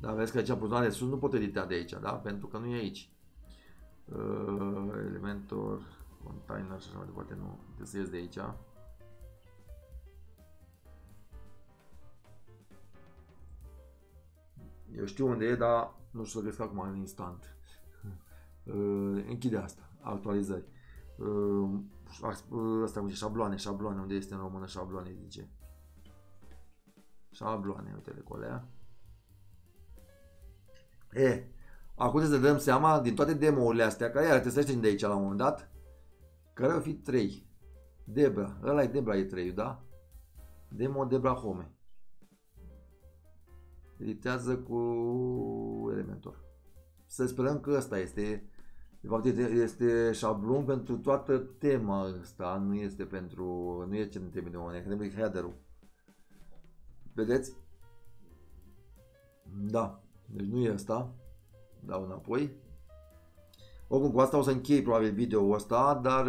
Da, vezi că aici butonul de sus nu pot edita de aici, da? Pentru că nu e aici. Uh, Elementor, container și așa mai departe, nu. Trebuie să ies de aici. Eu știu unde e, dar nu știu să găsesc acum în instant. Uh, închide asta, actualizări. Uh, asta cu șabloane, șabloane, unde este în română șabloane, zice. Șabloane, uite-le cu alea. E, acum să dăm seama din toate demo-urile astea, care iar trebuie să de aici la un moment dat, care au fi 3. Debra, ăla e Debra e 3, da? Demo Debra Home. Editează cu Elementor. Să sperăm că ăsta este de fapt este șablon pentru toată tema asta, nu este pentru, nu e ce ne trebuie de oameni, trebuie header-ul. Vedeți? Da. Deci nu e asta. Dau înapoi. Oricum cu asta o să închei probabil video ăsta, dar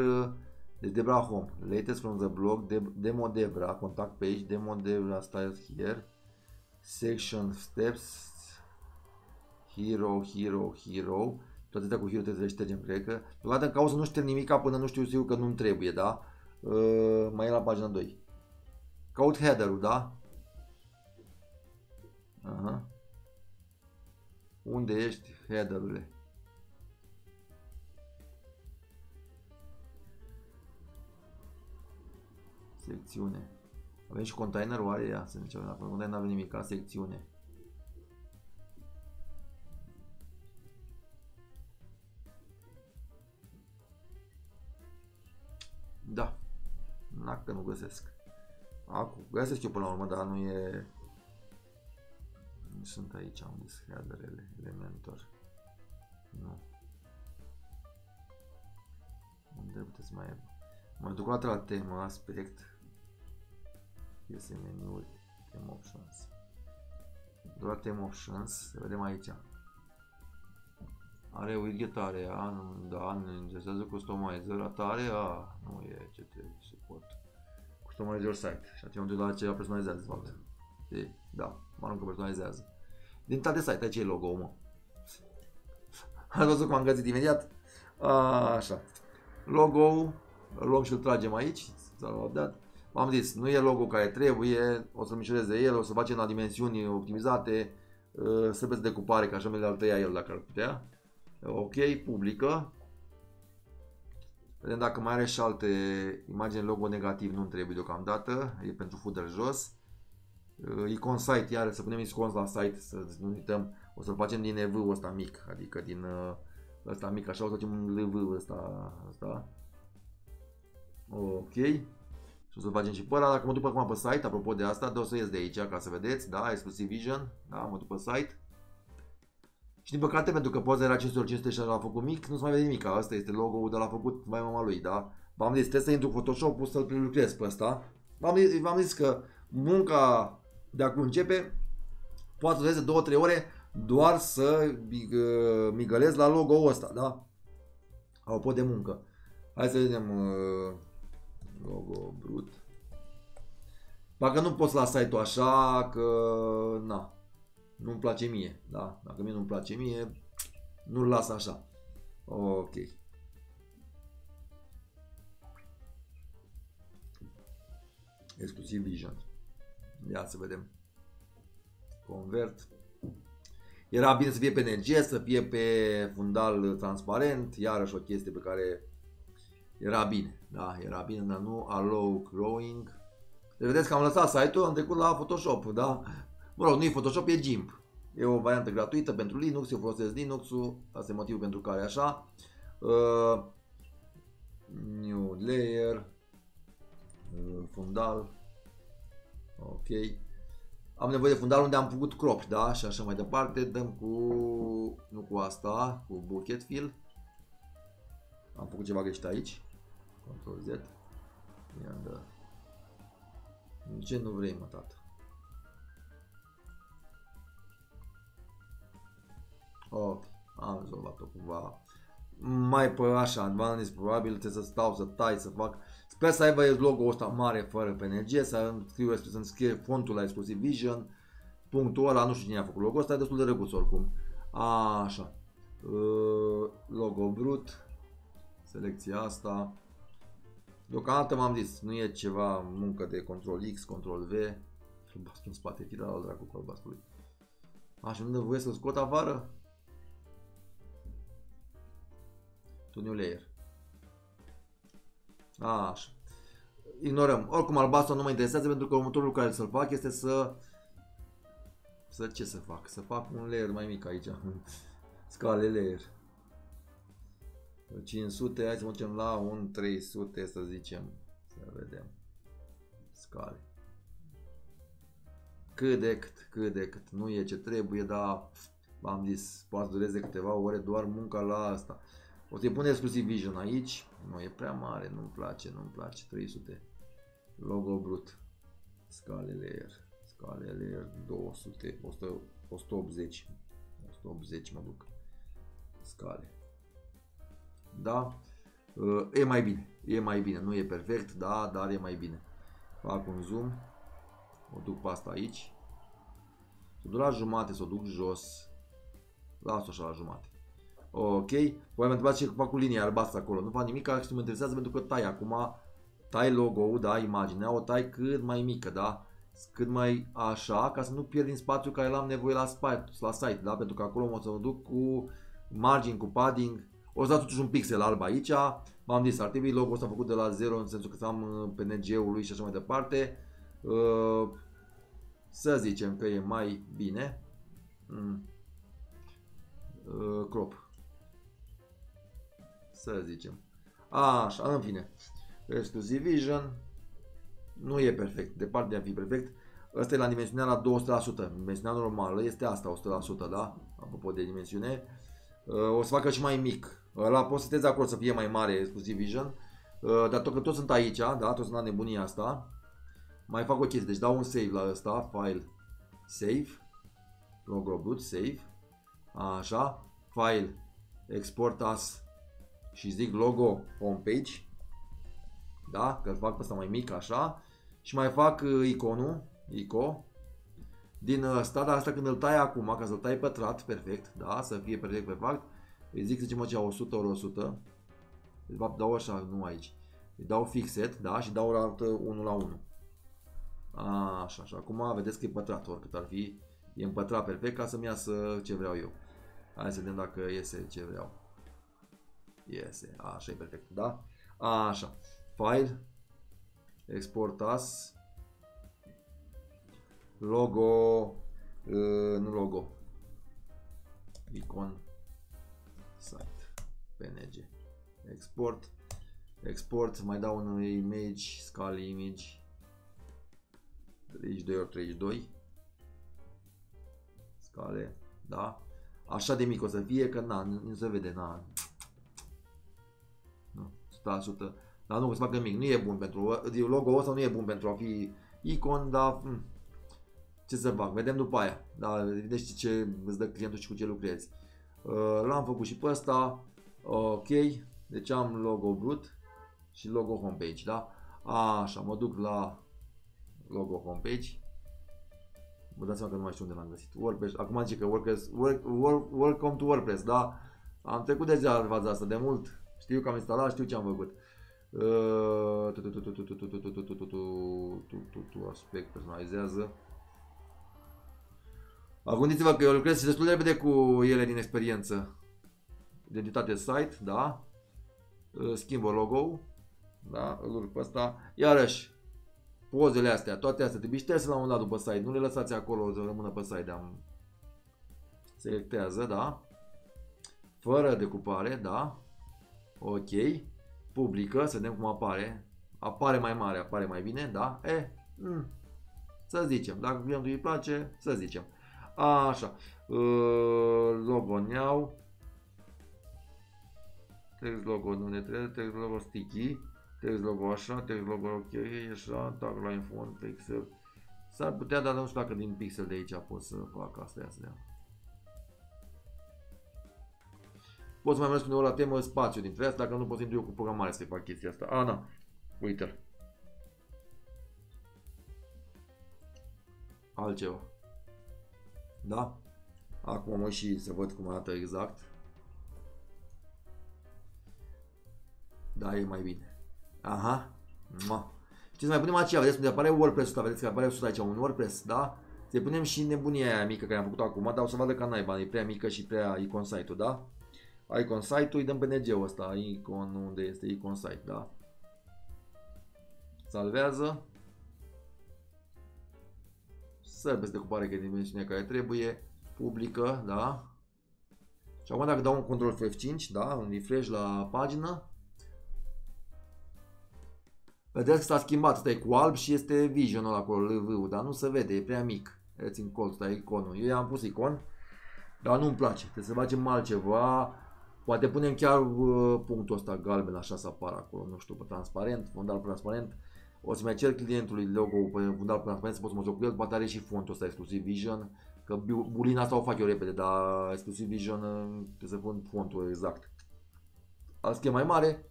de Debra Home, latest from the blog, de, demo Debra, contact page, demo Debra styles here, section steps, hero, hero, hero, toate astea cu hero trebuie să le ștergem, cred că. Deocamdată cauză nu șterg nimic până nu știu sigur că nu-mi trebuie, da? Uh, mai e la pagina 2. Caut header-ul, da? Aha. Unde ești, headerule? Secțiune. Avem și containerul, oare ea, să zicem, dacă container nu avem nimic, secțiune. Da. Dacă nu găsesc. Acum, găsesc eu până la urmă, dar nu e sunt aici unde sunt headerele, Elementor. Nu. Unde puteți mai... Mă duc la temă, aspect. Este meniuri, Theme Options. Doar Theme Options, să vedem aici. Are widget area, da, ne interesează customizer, atare, a, nu e ce trebuie, suport. Customize your site. Și atunci mă duc la ce personalizează, de fapt. E, da, mă aruncă personalizează. Din toate site, ce e logo mă? Ați văzut cum am găsit imediat? A, așa. Logo, îl luăm și îl tragem aici. V-am zis, nu e logo care trebuie, o să-l mișoreze el, o să facem la dimensiuni optimizate, ă, să vezi decupare, ca așa mi le-ar tăia el dacă ar putea. Ok, publică. Vedem dacă mai are și alte imagini logo negativ, nu trebuie deocamdată, e pentru footer jos. Icon site, iar să punem icon la site, să nu uităm, o să-l facem din EV ăsta mic, adică din ă, ăsta mic, așa o să facem un LV ăsta, ăsta. Ok. Și o să facem și pe ăla, dacă mă duc acum pe site, apropo de asta, de o să ies de aici ca să vedeți, da, exclusiv vision, da, mă duc pe site. Și din păcate, pentru că poza era 505 și l-a făcut mic, nu se mai vede nimic, asta este logo-ul de l-a făcut mai mama lui, da. V-am zis, trebuie să intru Photoshop să-l prelucrez pe ăsta. V-am zis, v-am zis că munca de acum începe, poate să dureze 2-3 ore doar să migălez la logo-ul ăsta, da? Au de muncă. Hai să vedem. Uh, Logo brut. Dacă nu poți la site-ul așa, că na, nu-mi place mie, da? Dacă mie nu-mi place mie, nu-l las așa. Ok. Exclusiv Vision. Ia să vedem. Convert. Era bine să fie pe energie, să fie pe fundal transparent, iarăși o chestie pe care era bine, da, era bine, dar nu allow growing. Deci vedeți că am lăsat site-ul, am trecut la Photoshop, da? Mă rog, nu e Photoshop, e GIMP. E o variantă gratuită pentru Linux, eu folosesc Linux-ul, asta e motivul pentru care așa. Uh, new layer, uh, fundal, ok. Am nevoie de fundal unde am făcut crop, da? Și așa mai departe, dăm cu, nu cu asta, cu bucket fill. Am făcut ceva greșit aici. Ctrl Z. Ia da. Ce nu vrei, mă, tată? Ok, am rezolvat-o cumva. Mai pe așa, advanced, probabil trebuie să stau, să tai, să fac. Sper să aibă logo-ul ăsta mare fără PNG, să scriu, să scrie fontul la Exclusive Vision. Punctul ăla, nu știu cine a făcut logo ăsta, e destul de răguț oricum. A, așa. Uh, logo brut. Selecția asta. Deocamdată m-am zis, nu e ceva muncă de control X, control V. Albastru în spate, fi la dracu cu albastrului. Așa, nu voie să-l scot afară? To new layer. Așa. Ignorăm. Oricum albastru nu mă interesează pentru că următorul lucru care să-l fac este să... Să ce să fac? Să fac un layer mai mic aici. Scale layer. 500, hai să mergem la un 300 să zicem, să vedem, scale. Cât de cât, cât de cât, nu e ce trebuie, dar am zis, poate să dureze câteva ore doar munca la asta. O să-i pun exclusiv Vision aici, nu e prea mare, nu-mi place, nu-mi place, 300. Logo brut, scale layer, scale layer 200, 100, 180, 180 mă duc, scale. Da? Uh, e mai bine, e mai bine, nu e perfect, da, dar e mai bine. Fac un zoom, o duc pe asta aici, să duc la jumate, să o duc jos, las-o așa la jumate. Ok, voi mă întrebați ce fac cu linia albastră acolo, nu fac nimic, că mă interesează pentru că tai acum, tai logo-ul, da, imaginea, o tai cât mai mică, da, cât mai așa, ca să nu pierd din spațiu care l-am nevoie la, site, la site, da, pentru că acolo o să mă duc cu margin, cu padding, o să totuși un pixel alb aici. M-am zis, ar trebui logo ăsta făcut de la 0 în sensul că am uh, PNG-ul lui și așa mai departe. Uh, să zicem că e mai bine. Mm. Uh, crop. Să zicem. Așa, în fine. Exclusive Vision. Nu e perfect, departe de a fi perfect. Ăsta e la dimensiunea la 200%. Dimensiunea normală este asta, 100%, da? Apropo de dimensiune. O să facă și mai mic la poți să setezi acolo să fie mai mare exclusiv vision. Uh, dar tot că toți sunt aici, da, toți sunt la nebunia asta. Mai fac o chestie, deci dau un save la ăsta, file, save, logo boot, save, așa, file, export as și zic logo homepage, da, că îl fac pe ăsta mai mic așa. Și mai fac uh, iconul, ico, din ăsta, dar asta când îl tai acum, ca să-l tai pătrat, perfect, da, să fie perfect perfect, îi zic să zicem așa 100 ori 100, de fapt dau așa, nu aici, îi dau fixet, da, și dau la altă 1 la 1. Așa, și acum vedeți că e pătrat, oricât ar fi, e împătrat perfect ca să-mi iasă ce vreau eu. Hai să vedem dacă iese ce vreau. Iese, așa e perfect, da? Așa, file, export as, logo, uh, nu logo, icon, site, png, export, export, mai dau un image, scale image, 32 ori 32, scale, da, așa de mic o să fie că na, nu, nu se vede, na, nu, 100%, dar nu, să facă mic, nu e bun pentru, logo-ul ăsta nu e bun pentru a fi icon, dar hm, ce să fac, vedem după aia, da, deci ce îți dă clientul și cu ce lucrezi. Uh, l-am făcut și pe ăsta, ok, deci am logo brut și logo homepage, da? Așa, mă duc la logo homepage. Vă dați seama că nu mai știu unde l-am găsit. WordPress, acum zice că WordPress, work, work, welcome to WordPress, da? Am trecut deja în faza asta de mult. Știu că am instalat, știu ce am făcut. Aspect personalizează. Gândiți-vă că eu lucrez destul de repede cu ele din experiență. Identitate site, da. Schimbă logo, da, îl urc pe ăsta. Iarăși, pozele astea, toate astea, trebuie șterse la un dat după site, nu le lăsați acolo să rămână pe site. Am... Selectează, da. Fără decupare, da. Ok. Publică, să vedem cum apare. Apare mai mare, apare mai bine, da. E, mm, să zicem, dacă clientul îi place, să zicem. Așa. Logo neau. Text logo nu ne trebuie, text logo sticky. Text logo așa, text logo ok, așa, tagline font, pixel. S-ar putea, dar nu știu dacă din pixel de aici pot să fac asta, ia să vedem. Pot să mai merg undeva la temă spațiu dintre astea, dacă nu pot să intru eu cu programare să fac chestia asta. A, na, uite-l. Altceva. Da? Acum mă și să văd cum arată exact. Da, e mai bine. Aha. Mua. Știți, mai punem aceea, vedeți unde apare WordPress-ul ăsta, vedeți că apare sus aici un WordPress, da? Să punem și nebunia aia mică care am făcut acum, dar o să vadă ca naiba, e prea mică și prea icon site-ul, da? Icon site-ul, îi dăm PNG-ul ăsta, icon, unde este icon site, da? Salvează. Să vezi decupare că e dimensiunea care trebuie, publică, da? Și acum dacă dau un control F5, da, un refresh la pagină, Vedeți că s-a schimbat, stai cu alb și este vision acolo, LV, dar nu se vede, e prea mic. Vedeți în colț, stai iconul. Eu am pus icon, dar nu-mi place. Trebuie să facem altceva. Poate punem chiar uh, punctul ăsta galben, așa să apară acolo, nu știu, pe transparent, fundal transparent. O să mai cer clientului logo pe fundal transparent să pot să mă joc cu el, poate are și fontul ăsta exclusiv Vision, că bulina asta o fac eu repede, dar exclusiv Vision uh, trebuie să pun fontul exact. Al schimb mai mare,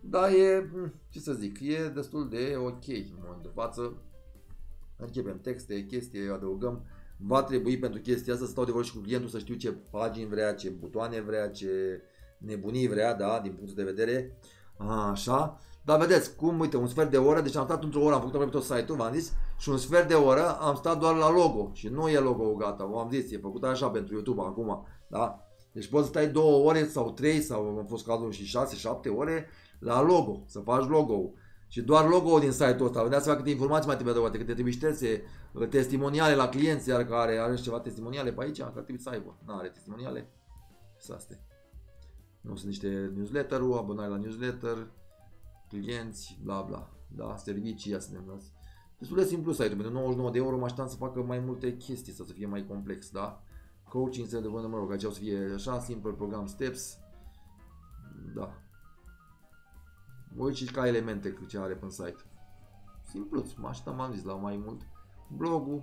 da, e, ce să zic, e destul de ok în momentul de față. Începem texte, chestii, adăugăm. Va trebui pentru chestia asta să stau de vorbă și cu clientul să știu ce pagini vrea, ce butoane vrea, ce nebunii vrea, da, din punct de vedere. Așa. Dar vedeți, cum, uite, un sfert de oră, deci am stat într-o oră, am făcut aproape tot site-ul, v-am zis, și un sfert de oră am stat doar la logo și nu e logo gata, v-am zis, e făcut așa pentru YouTube acum, da? Deci poți să stai două ore sau trei sau am fost cazul și șase, șapte ore la logo, să faci logo și doar logo din site-ul ăsta. Vedeți câte informații mai trebuie adăugate, câte trebuie șterse, uh, testimoniale la clienți, iar care are ceva testimoniale pe aici, că trebuie să aibă. Nu are testimoniale. Să astea. Nu sunt niște newsletter-uri, abonare la newsletter, clienți, bla bla. Da, servicii, ia să ne dați. Destul de simplu site-ul, pentru 99 de euro mă așteptam să facă mai multe chestii, să fie mai complex, da? Coaching, să de mă rog, aici o să fie așa, simple program steps, da, voi și ca elemente cu ce are pe site. Simpluț, mă așteptam, am zis, la mai mult. Blogul.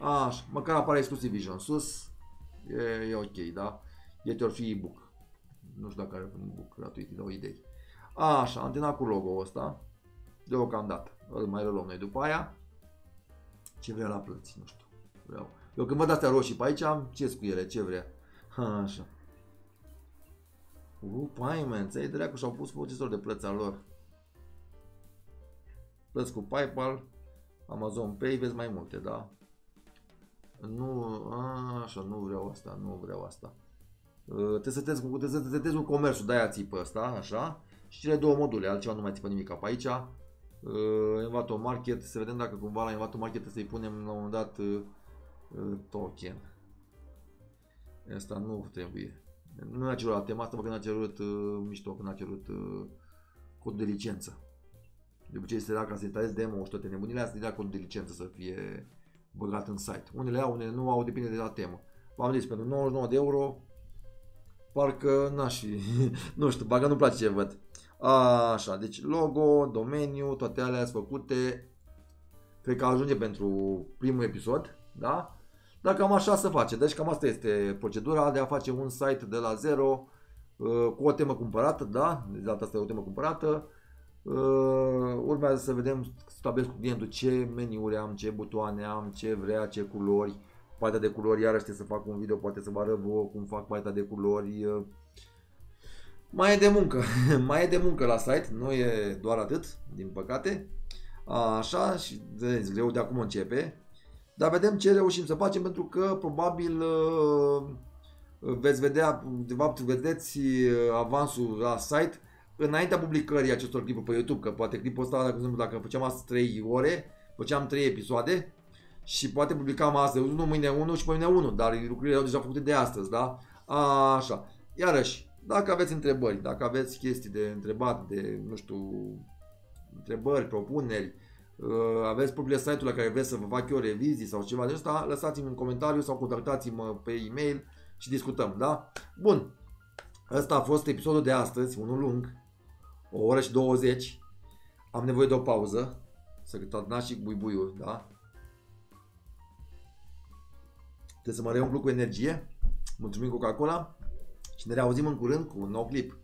Așa, măcar apare exclusiv Vision sus. E, e ok, da? Get your free ebook. Nu știu dacă are un ebook gratuit, îi dau idei. Așa, antena cu logo ăsta. deocamdată. Îl mai reluăm noi după aia. Ce vrea la plăți, nu știu. Vreau. Eu când văd astea roșii pe aici, am ce cu ele, ce vrea. Ha, așa. Uh, payments, ei dracu și-au pus procesor de plăți al lor. Plăți cu PayPal, Amazon Pay, vezi mai multe, da? Nu, a, așa, nu vreau asta, nu vreau asta. Uh, trebuie să testezi, trebuie să testezi un comerțul, de-aia ții pe ăsta, așa. Și cele două module, altceva nu mai țipă nimic pe aici. Uh, Envato Market, să vedem dacă cumva la Envato Market să-i punem la un moment dat uh, uh, token. Asta nu trebuie. Nu a cerut la tema asta, că n-a cerut uh, mișto, că n-a cerut uh, cod de licență. De obicei este dacă să instalezi demo și toate nebunile astea, dea cod de licență să fie băgat în site. Unele au, unele nu au, depinde de la temă. V-am zis, pentru 99 de euro, parcă n-aș fi, nu știu, parcă nu place ce văd. Așa, deci logo, domeniu, toate alea sunt făcute. Cred că ajunge pentru primul episod, da? Dar cam așa se face. Deci cam asta este procedura de a face un site de la zero uh, cu o temă cumpărată, da? De data asta e o temă cumpărată. Uh, urmează să vedem, stabilesc cu clientul ce meniuri am, ce butoane am, ce vrea, ce culori. Partea de culori, iarăși să fac un video, poate să vă arăt vouă cum fac partea de culori. Uh, mai e de muncă, mai e de muncă la site, nu e doar atât, din păcate. Așa, și vezi, greu de acum începe. Dar vedem ce reușim să facem pentru că probabil uh, veți vedea, de fapt vedeți uh, avansul la site înaintea publicării acestor clipuri pe YouTube, că poate clipul ăsta, dacă, dacă făceam astăzi 3 ore, făceam 3 episoade și poate publicam astăzi, unul mâine unul și mâine unul, dar lucrurile erau deja făcute de astăzi, da? Așa. Iarăși, dacă aveți întrebări, dacă aveți chestii de întrebat, de, nu știu, întrebări, propuneri, uh, aveți propriile site-uri la care vreți să vă fac eu revizii sau ceva de asta, lăsați-mi un comentariu sau contactați-mă pe e-mail și discutăm, da? Bun, ăsta a fost episodul de astăzi, unul lung, o oră și 20. Am nevoie de o pauză, să cât și buibuiul, da? Trebuie să mă reumplu cu energie. Mulțumim Coca-Cola și ne reauzim în curând cu un nou clip.